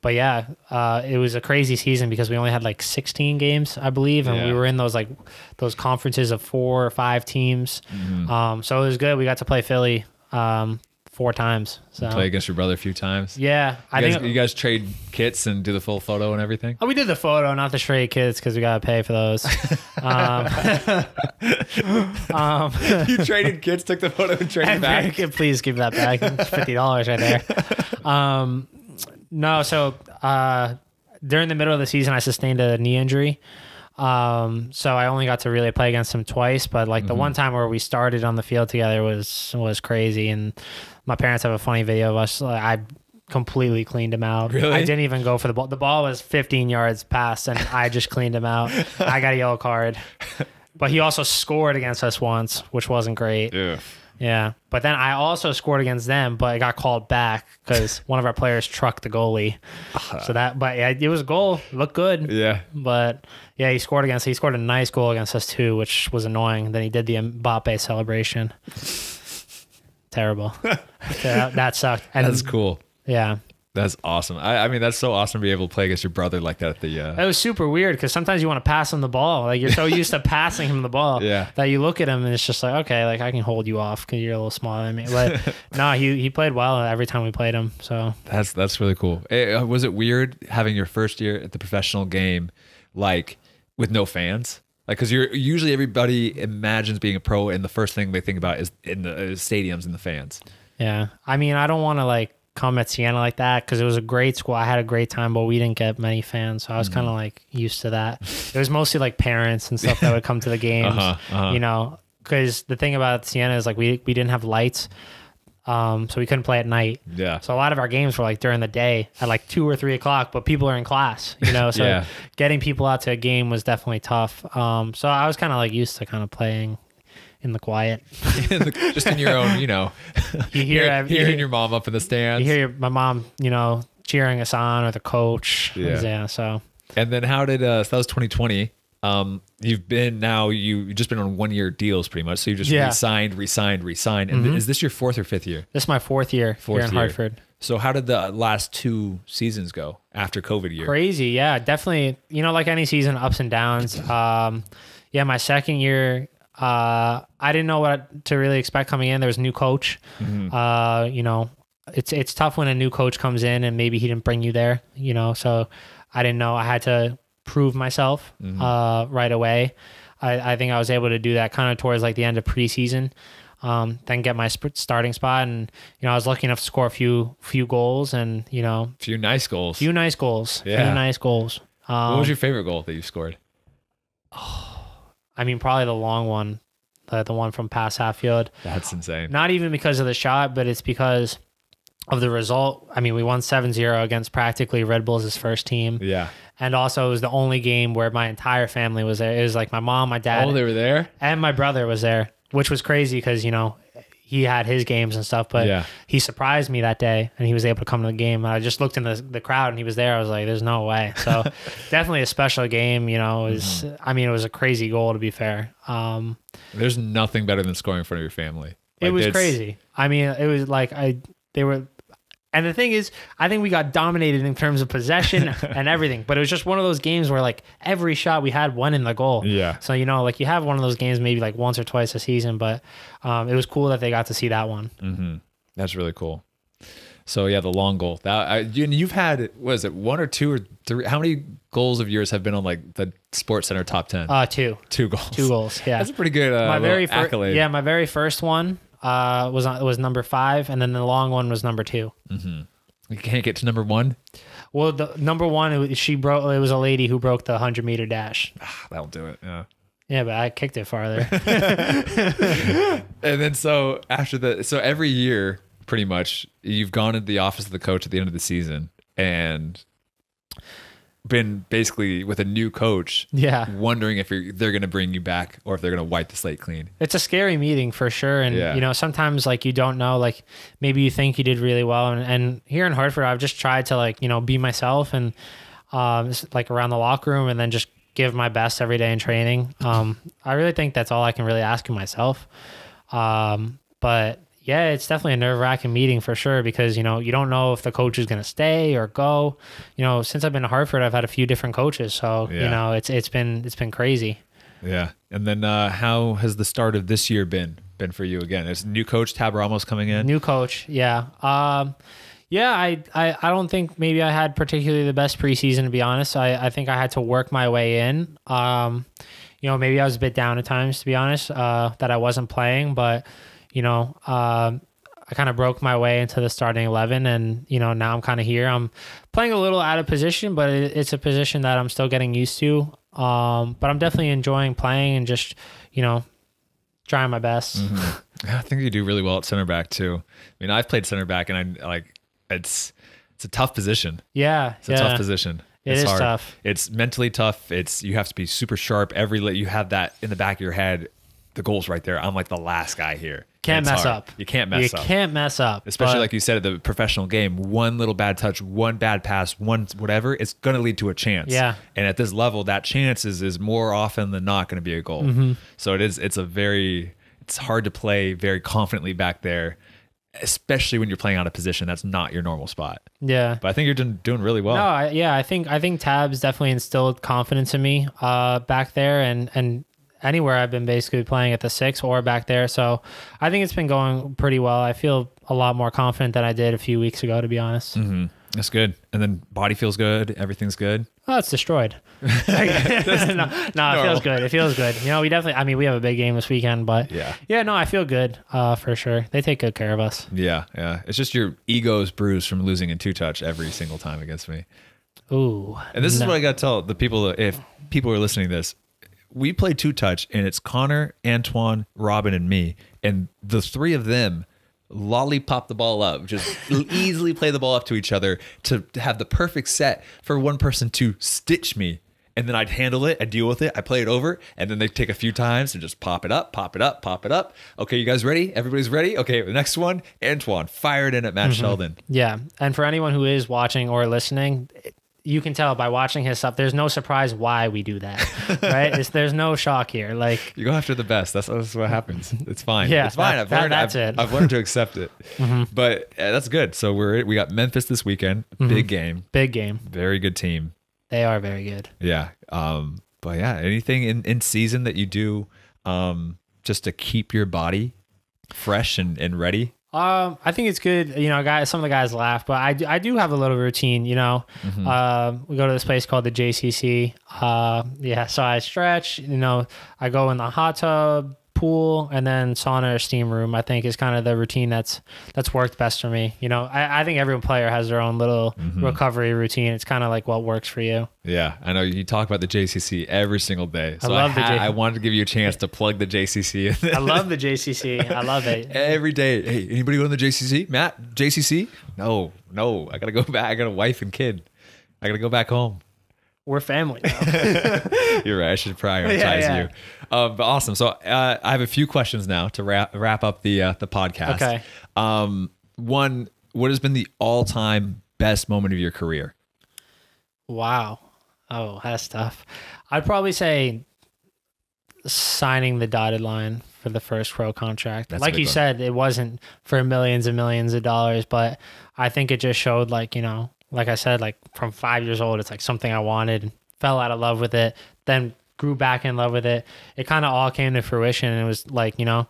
but yeah, uh, it was a crazy season because we only had like 16 games, I believe, and Yeah. we were in those like those conferences of four or five teams. Mm-hmm. Um, so it was good. We got to play Philly um, four times. So Play against your brother a few times. yeah, I You guys, think you guys trade kits and do the full photo and everything. Oh, we did the photo, not the straight kits, because we gotta pay for those. um, um, you traded kits, took the photo, and traded back. please give that back. It's Fifty dollars right there. Um, no, so uh, during the middle of the season, I sustained a knee injury. Um, so I only got to really play against him twice, but like the Mm-hmm. one time where we started on the field together was was crazy. And my parents have a funny video of us. I completely cleaned him out. Really? I didn't even go for the ball. The ball was 15 yards past, and I just cleaned him out. I got a yellow card. But he also scored against us once, which wasn't great. Yeah. Yeah, but then I also scored against them, but I got called back because one of our players trucked the goalie. Uh-huh. So that, but yeah, it was a goal, It looked good. Yeah. But yeah, he scored against. He scored a nice goal against us too, which was annoying. Then he did the Mbappe celebration. Terrible. that, that sucked. And That's cool. yeah, That's awesome. I, I mean, that's so awesome to be able to play against your brother like that at the. Uh, That was super weird because sometimes you want to pass him the ball. Like you're so used to passing him the ball Yeah. that you look at him and it's just like, okay, like I can hold you off because you're a little smaller than me. But no, he, he played well every time we played him. So That's that's really cool. Eh, uh, was it weird having your first year at the professional game, like with no fans? Like, because you're usually everybody imagines being a pro, and the first thing they think about is in the uh, stadiums and the fans. yeah, I mean, I don't want to like come at Siena like that because it was a great school. I had a great time, but we didn't get many fans. So I was kind Mm-hmm. of like used to that. It was mostly like parents and stuff that would come to the games, Uh-huh, uh-huh. you know, because the thing about Siena is like we, we didn't have lights. Um, so we couldn't play at night. Yeah. So a lot of our games were like during the day at like two or three o'clock, but people are in class, you know. So Yeah. getting people out to a game was definitely tough. Um, so I was kind of like used to kind of playing in the quiet. Just in your own, you know, You hear, hear, ev- you hearing hear, your mom up in the stands. you hear your, my mom, you know, cheering us on or the coach. Yeah. So And then how did uh so that was 2020? Um, you've been now you you've just been on one year deals pretty much. So you just Yeah. re-signed, re-signed, re-signed. And is this your fourth or fifth year? this is my fourth year Fourth here in year. Hartford. So how did the last two seasons go after COVID year? Crazy, yeah, definitely. You know, like any season, ups and downs. Um, yeah, my second year, uh, I didn't know what to really expect coming in. There was a new coach. Uh, you know, it's it's tough when a new coach comes in and maybe he didn't bring you there. You know, so I didn't know. I had to prove myself uh, right away. I, I think I was able to do that kind of towards like the end of preseason. Um, then get my sp- starting spot, and you know I was lucky enough to score a few few goals, and you know few nice goals. few nice goals. Yeah. Few nice goals. Um, what was your favorite goal that you scored? I mean, probably the long one, the, the one from past half field. That's insane. Not even because of the shot, but it's because of the result. I mean, we won 7 0 against practically Red Bulls' first team. Yeah. And also, it was the only game where my entire family was there. It was like my mom, my dad, Oh, they were there. and my brother was there, which was crazy because, you know, he had his games and stuff, but Yeah. he surprised me that day and he was able to come to the game. And I just looked in the, the crowd and he was there. I was like, there's no way. So definitely a special game, you know, it was, Mm-hmm. I mean, it was a crazy goal to be fair. Um, There's nothing better than scoring in front of your family. it was crazy. I mean, it was like, I, they were, and the thing is, I think we got dominated in terms of possession and everything, but it was just one of those games where like every shot we had went in the goal. Yeah. So, you know, like you have one of those games maybe like once or twice a season, but um, it was cool that they got to see that one. Mm-hmm. That's really cool. So yeah, the long goal. That I, you, you've had was it one or two or three? How many goals of yours have been on like the Sports Center top ten? Uh, two, two goals. two goals. Yeah. That's a pretty good. Uh, my very first, accolade. yeah, my very first one uh, was on, was number five, and then the long one was number two. mm-hmm. You can't get to number one. Well, the number one, it was, she broke. It was a lady who broke the hundred meter dash. Ah, That'll do it. Yeah. Yeah, but I kicked it farther. And then so after the so every year, pretty much, you've gone into the office of the coach at the end of the season and been basically with a new coach, yeah, wondering if you're, they're going to bring you back or if they're going to wipe the slate clean. it's a scary meeting for sure. And Yeah. you know, sometimes like you don't know, like maybe you think you did really well. And, and here in Hartford, I've just tried to like you know be myself and um, like around the locker room, and then just give my best every day in training. Um, I really think that's all I can really ask of myself. Um, but yeah, it's definitely a nerve wracking meeting for sure because you know you don't know if the coach is going to stay or go. You know, since I've been to Hartford, I've had a few different coaches, so you know it's it's been it's been crazy. Yeah. And then uh, how has the start of this year been been for you again? There's new coach Tab Ramos coming in. New coach, yeah. Um, yeah, I, I, I don't think maybe I had particularly the best preseason to be honest. I, I think I had to work my way in. Um, you know, maybe I was a bit down at times to be honest, uh, that I wasn't playing, but you know, um, I kind of broke my way into the starting 11 and you know, now I'm kind of here. I'm playing a little out of position, but it's a position that I'm still getting used to. Um, but I'm definitely enjoying playing and just, you know, trying my best. Mm-hmm. I think you do really well at center back too. I mean, I've played center back and I like it's it's a tough position. Yeah, It's a yeah. tough position. It it's is hard. tough. It's mentally tough. It's you have to be super sharp. Every you have that in the back of your head. The goal's right there. I'm like the last guy here. Can't mess hard. up. You can't mess you up. You can't mess up. Especially like you said at the professional game, one little bad touch, one bad pass, one whatever, it's going to lead to a chance. Yeah. And at this level, that chance is, is more often than not going to be a goal. Mm-hmm. So it is. It's a very. It's hard to play very confidently back there, especially when you're playing out of position that's not your normal spot. yeah. But I think you're doing, doing really well. No, I, yeah, I think I think Tabs definitely instilled confidence in me uh, back there, and and anywhere I've been basically playing at the six or back there. So I think it's been going pretty well. I feel a lot more confident than I did a few weeks ago, to be honest. hmm That's good. And then body feels good. Everything's good. Oh, it's destroyed. no, no, it feels good. It feels good. You know, we definitely. I mean, we have a big game this weekend, but Yeah. yeah, no, I feel good uh, for sure. They take good care of us. Yeah, yeah. It's just your ego's bruised from losing in two touch every single time against me. Ooh, And this is what I got to tell the people if people are listening to this, we play two touch and it's Conor, Antoine, Robin, and me. And the three of them lollipop the ball up, just easily play the ball up to each other to have the perfect set for one person to stitch me. And then I'd handle it, I'd deal with it, I play it over, and then they take a few times to just pop it up, pop it up, pop it up. Okay, you guys ready? Everybody's ready? Okay, the next one, Antoine, fired in at Matt mm-hmm. Sheldon. Yeah, and for anyone who is watching or listening, you can tell by watching his stuff. There's no surprise why we do that, right? it's, there's no shock here. Like, You go after the best. That's, that's what happens. It's fine. Yeah, it's fine. that- I've that- learned. that's I've, it. Mm-hmm. I've learned to accept it. But uh, that's good. So we're we got Memphis this weekend. Big game. big game. Very good team. They are very good. Yeah. Um. But yeah, anything in in season that you do, um, just to keep your body fresh and and ready. Um, I think it's good. You know, guys, some of the guys laugh, but I do, I do have a little routine. You know, Mm-hmm. uh, we go to this place called the JCC. Uh, yeah, so I stretch. You know, I go in the hot tub, pool, and then sauna or steam room. I think is kind of the routine that's that's worked best for me. You know, I, I think every player has their own little Mm-hmm. recovery routine. It's kind of like what works for you. Yeah, I know you talk about the JCC every single day. So I, love the ha- J- I wanted to give you a chance to plug the JCC. I love the JCC. I love it. every day. Hey, anybody going to the JCC? Matt, JCC? No, no. I gotta go back. I got a wife and kid. I gotta go back home. We're family. Now. You're right. I should prioritize Yeah, yeah. you. Um, but awesome. So uh, I have a few questions now to wrap wrap up the uh, the podcast. Okay. Um, one, what has been the all time best moment of your career? Wow. Oh, that's tough. I'd probably say signing the dotted line for the first pro contract. That's like you one. said, it wasn't for millions and millions of dollars, but I think it just showed like, you know, like I said, like from five years old, it's like something I wanted, fell out of love with it, then grew back in love with it. It kind of all came to fruition. And it was like, you know,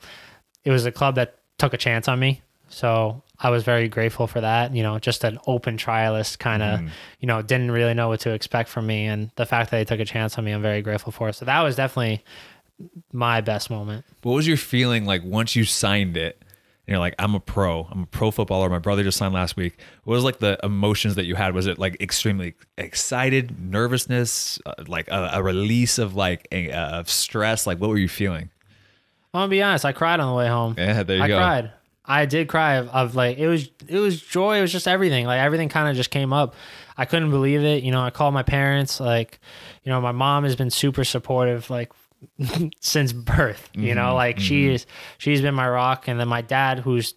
it was a club that took a chance on me. So I was very grateful for that. You know, just an open trialist kind of, mm-hmm. you know, didn't really know what to expect from me. And the fact that they took a chance on me, I'm very grateful for. So that was definitely my best moment. What was your feeling like once you signed it? You're like, I'm a pro. I'm a pro footballer. My brother just signed last week. What was like the emotions that you had? Was it like extremely excited, nervousness, uh, like a, a release of like a, uh, of stress? Like, what were you feeling? I'm gonna be honest. I cried on the way home. Yeah, there you I go. cried. I did cry of, of like it was it was joy. It was just everything. Like everything kind of just came up. I couldn't believe it. You know, I called my parents. Like, you know, my mom has been super supportive. Like since birth. You Mm-hmm, know, like she is she's been my rock. And then my dad, who's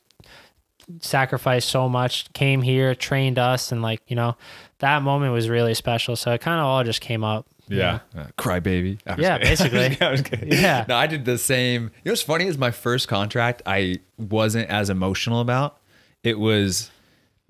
sacrificed so much, came here, trained us, and like you know, that moment was really special. So it kind of all just came up. Yeah. Uh, cry baby. Yeah, kidding. basically. I'm just kidding. Yeah. No, I did the same. You know what's funny is my first contract I wasn't as emotional about. It was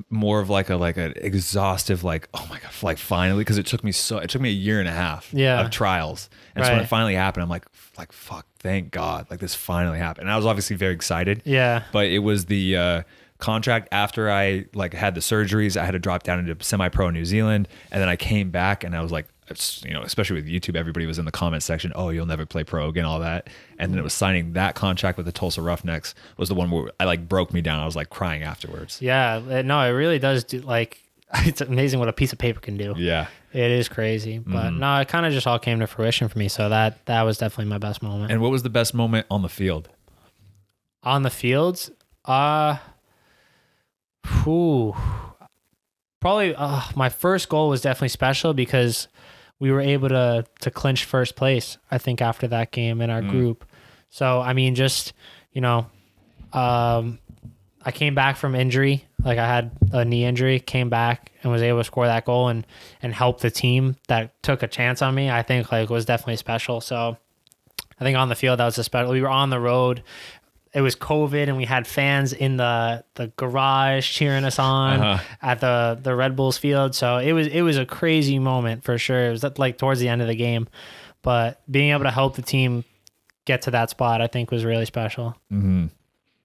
more of like a like an exhaustive like oh my god like finally because it took me so it took me a year and a half Yeah. of trials and so when it finally happened I'm like like fuck thank God like this finally happened and I was obviously very excited Yeah. but it was the uh, contract after I like had the surgeries. I had to drop down into semi-pro in New Zealand, and then I came back, and I was like, you know, especially with YouTube, everybody was in the comment section, "Oh, you'll never play pro again," all that, and then it was signing that contract with the Tulsa Roughnecks was the one where I like broke me down. I was like crying afterwards. Yeah. No, it really does do like it's amazing what a piece of paper can do. Yeah. It is crazy. But no, it kind of just all came to fruition for me. So that that was definitely my best moment. And what was the best moment on the field? on the fields, uh whew, probably uh, my first goal was definitely special because we were able to to clinch first place. I think after that game in our group. So I mean, just you know, um, I came back from injury. Like I had a knee injury, came back and was able to score that goal and and help the team that took a chance on me. I think like was definitely special. So I think on the field that was a special. We were on the road. It was COVID, and we had fans in the the garage cheering us on Uh-huh. at the the Red Bulls field. So it was it was a crazy moment for sure. It was like towards the end of the game, but being able to help the team get to that spot, I think, was really special.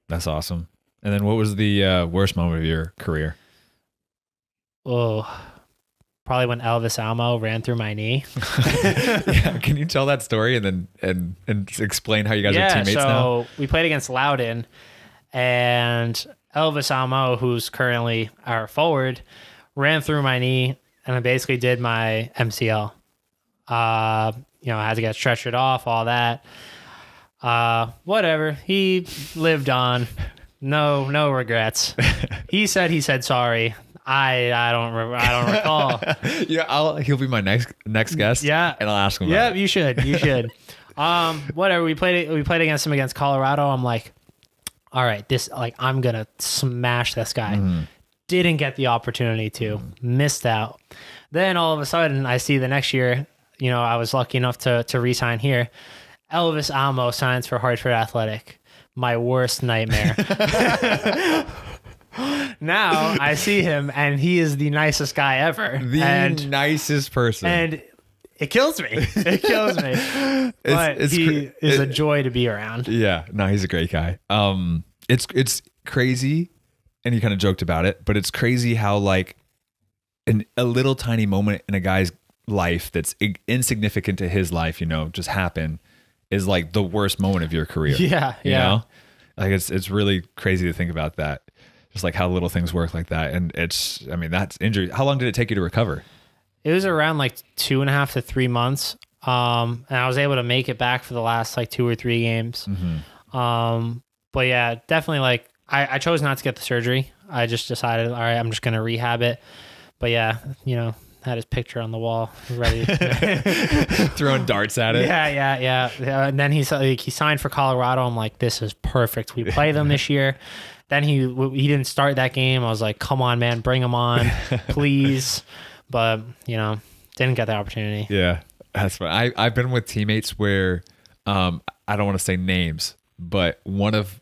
That's awesome. And then what was the uh, worst moment of your career? Oh, probably when Elvis Amoh ran through my knee. yeah, can you tell that story and then and and explain how you guys are teammates so now? we played against Loudoun, and Elvis Amoh, who's currently our forward, ran through my knee, and I basically did my MCL. Uh, you know, I had to get stretchered off, all that. Uh, whatever. He lived on. No, no regrets. he said he said sorry. I I don't re- I don't recall. yeah, I'll he'll be my next next guest. Yeah. and I'll ask him. Yeah, you should. You should. um, whatever. We played. We played against him against Colorado. I'm like, all right, this like I'm gonna smash this guy. Didn't get the opportunity to. Missed out. Then all of a sudden, I see the next year. You know, I was lucky enough to to re-sign here. Elvis Amoh signs for Hartford Athletic. My worst nightmare. now I see him, and he is the nicest guy ever. the and nicest person. and it kills me. It kills me. but it's he is a joy to be around. yeah, no, he's a great guy. Um, it's it's crazy, and he kind of joked about it, but it's crazy how like an a little tiny moment in a guy's life that's ig- insignificant to his life, you know, just happen, is like the worst moment of your career. Yeah, you yeah. know, like it's it's really crazy to think about that. Just like how little things work like that, and it's I mean that's injury. How long did it take you to recover? It was around like two and a half to three months. Um, and I was able to make it back for the last like two or three games. Mm-hmm. Um, but yeah, definitely like I, I chose not to get the surgery. I just decided, all right, I'm just gonna rehab it. But yeah, you know, had his picture on the wall ready. Throwing darts at it. Yeah, yeah, yeah. yeah. And then he's like, he signed for Colorado. I'm like, this is perfect. We play them this year. Then he he didn't start that game. I was like, come on, man, bring him on, please. But you know, didn't get the opportunity. Yeah, that's fine. I I've been with teammates where, um, I don't want to say names, but one of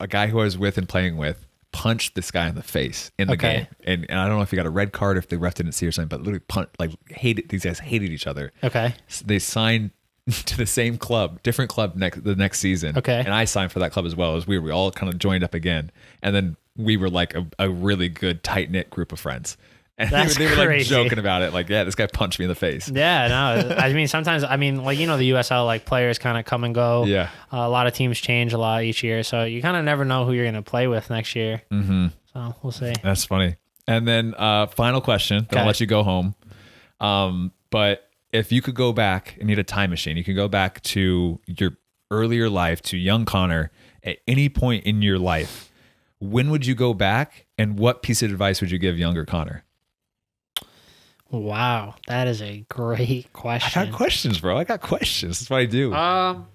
a guy who I was with and playing with punched this guy in the face in the Okay. game, and, and I don't know if he got a red card, if the ref didn't see or something, but literally punt like hated these guys hated each other. Okay. S- They signed to the same club, different club next the next season. Okay. and I signed for that club as well. as we weird. We all kind of joined up again, and then we were like a, a really good tight knit group of friends. And they were- That's they were, like joking about it, like, "Yeah, this guy punched me in the face." Yeah, no. I mean, sometimes I mean, like you know, the USL like players kind of come and go. Yeah. Uh, a lot of teams change a lot each year, so you kind of never know who you're gonna play with next year. Mm-hmm. So we'll see. That's funny. And then uh final question, then I'll let you go home. Um, but if you could go back and need a time machine, you can go back to your earlier life, to young Conor, at any point in your life. When would you go back and what piece of advice would you give younger Conor? Wow, that is a great question. I question. got questions, bro. I got questions. That's what I do. um,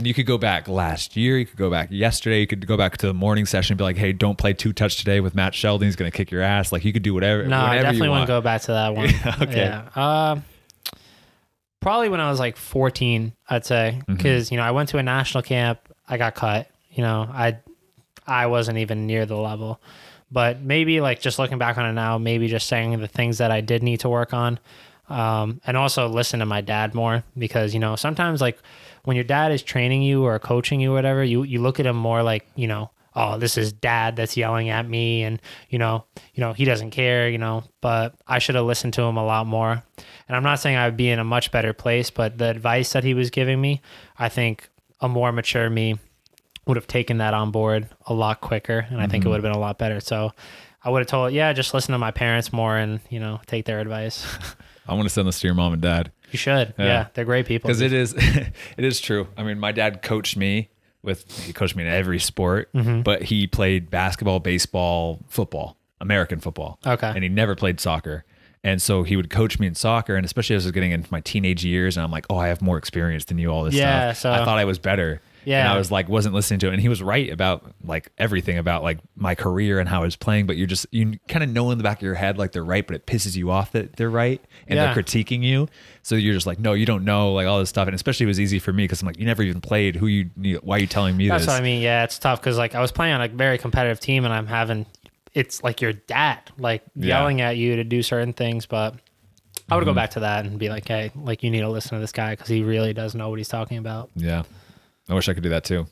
and you could go back last year, you could go back yesterday, you could go back to the morning session and be like, hey, don't play two touch today with Matt Sheldon. He's gonna kick your ass. Like you could do whatever. no, I definitely want to go back to that one. Yeah, okay. Yeah. Um, probably when I was like 14, I'd say, Mm-hmm. because you know I went to a national camp, I got cut. You know, I I wasn't even near the level, But maybe like just looking back on it now, maybe just saying the things that I did need to work on. Um, and also listen to my dad more because, you know, sometimes like when your dad is training you or coaching you or whatever, you, you look at him more like, you know, oh, this is dad that's yelling at me and, you know, you know, he doesn't care, you know, but I should have listened to him a lot more. And I'm not saying I would be in a much better place, but the advice that he was giving me, I think a more mature me would have taken that on board a lot quicker and I think it would have been a lot better. So I would have told, yeah, just listen to my parents more and, you know, take their advice. I want to send this to your mom and dad you should. Yeah. Yeah. they're great people. because it is it is true. I mean, my dad coached me with he coached me in every sport, Mm-hmm. but he played basketball, baseball, football, American football. Okay. and he never played soccer. And so he would coach me in soccer, and especially as I was getting into my teenage years, and I'm like, oh, I have more experience than you, all this Yeah, stuff. so- I thought I was better. Yeah. And I was like, wasn't listening to it. And he was right about like everything about like my career and how I was playing. But you're just, you kind of know in the back of your head, like they're right, but it pisses you off that they're right and Yeah. they're critiquing you. So you're just like, no, you don't know, like all this stuff. And especially it was easy for me because I'm like, you never even played. Who you, why are you telling me That's this? what I mean. Yeah, it's tough because like I was playing on a very competitive team and I'm having it's like your dad like Yeah. yelling at you to do certain things, but I would Mm-hmm. go back to that and be like, hey, like you need to listen to this guy because he really does know what he's talking about. Yeah. I wish I could do that too.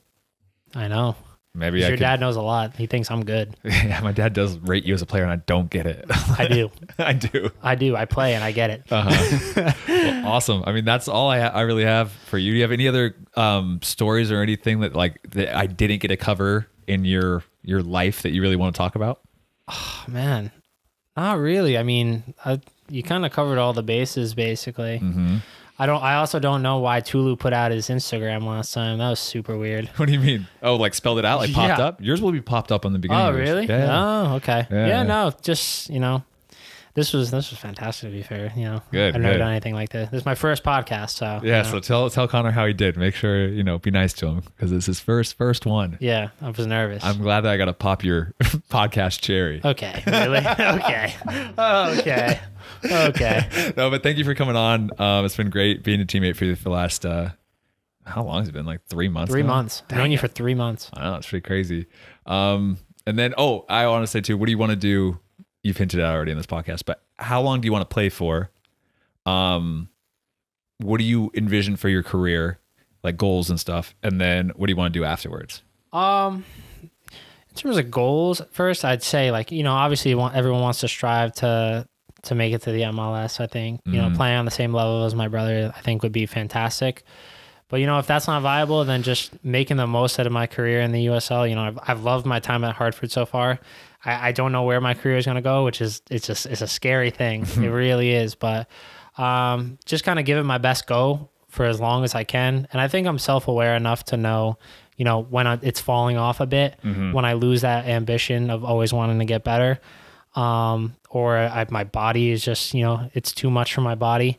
I know. Maybe I your could. dad knows a lot. He thinks I'm good. yeah, my dad does rate you as a player, and I don't get it. I do. I do. I do. I play and I get it. Uh-huh. well, awesome. I mean, that's all I, I really have for you. Do you have any other um, stories or anything that like that I didn't get to cover in your your life that you really want to talk about? Oh, man, not really. I mean, I, you kind of covered all the bases basically. Mm-hmm. I don't. I also don't know why Tulu put out his Instagram last time. That was super weird. What do you mean? Oh, like spelled it out, like popped Yeah. up. Yours will be popped up on the beginning. Oh, really? Yeah. Oh, okay. Yeah, yeah. no, just you know, this was this was fantastic. To be fair, you know, Good, I've never good. done anything like this. This is my first podcast, so Yeah. you know. So tell tell Conor how he did. Make sure you know. Be nice to him because it's his first first one. yeah, I was nervous. I'm glad that I got to pop your podcast cherry. okay, really? okay, okay, okay. no, but thank you for coming on. Um, it's been great being a teammate for you for the last. Uh, how long has it been? Like three months. Three now? months. I've known you for three months. I know it's pretty crazy. Um, and then oh, I want to say too, what do you want to do? You've hinted at already in this podcast, but how long do you want to play for? Um, what do you envision for your career, like goals and stuff? And then what do you want to do afterwards? Um, in terms of goals, first I'd say like you know obviously you want, everyone wants to strive to to make it to the MLS. I think you know Mhm. playing on the same level as my brother, I think would be fantastic. But you know if that's not viable, then just making the most out of my career in the USL. You know I've I've loved my time at Hartford so far. I, I don't know where my career is going to go, which is it's just it's a scary thing. it really is, but um, just kind of give it my best go for as long as I can. And I think I'm self aware enough to know, you know, when I, it's falling off a bit, when I lose that ambition of always wanting to get better, um, or I, my body is just, you know, it's too much for my body.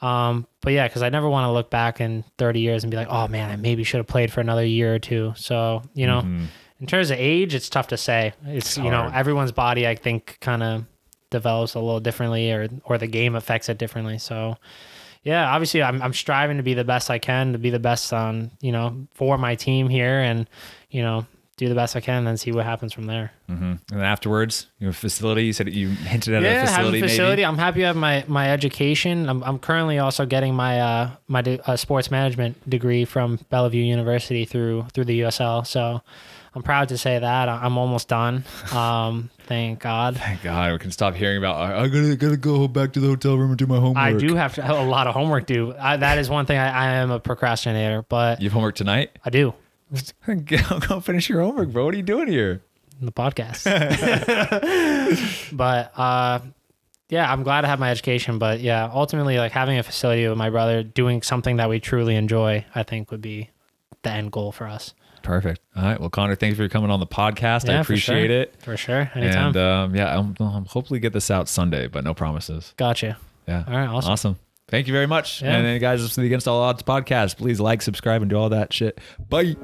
Um, but yeah, because I never want to look back in 30 years and be like, oh man, I maybe should have played for another year or two. So, you know, in terms of age, it's tough to say. It's, you know, everyone's body, I think, kind of develops a little differently or, or the game affects it differently. So, yeah, obviously I'm, I'm striving to be the best I can, to be the best on, you know, for my team here and, you know, do the best I can and then see what happens from there. Mm-hmm. And then afterwards, you a facility. You said you hinted at yeah, a have facility. a maybe? facility. I'm happy to have my, my education. I'm, I'm currently also getting my uh, my uh, sports management degree from Bellevue University through through the USL. So I'm proud to say that I'm almost done. Um, thank God. Thank God, we can stop hearing about. I gotta gotta go back to the hotel room and do my homework. I do have to have a lot of homework due. I, that is one thing I, I am a procrastinator, but You have homework tonight. I do go, go finish your homework, bro. What are you doing here? in the podcast. but uh, yeah, I'm glad to have my education. But yeah, ultimately, like having a facility with my brother, doing something that we truly enjoy, I think would be the end goal for us. Perfect. All right. Well, Conor, thank you for coming on the podcast. I Yeah, for appreciate sure. it. For sure, anytime. And um, yeah, I'm, I'm hopefully get this out Sunday, but no promises. gotcha. Yeah. All right, awesome. Awesome. Thank you very much. Yeah. And then, guys, listen to the Against All Odds podcast. Please like, subscribe, and do all that shit. Bye.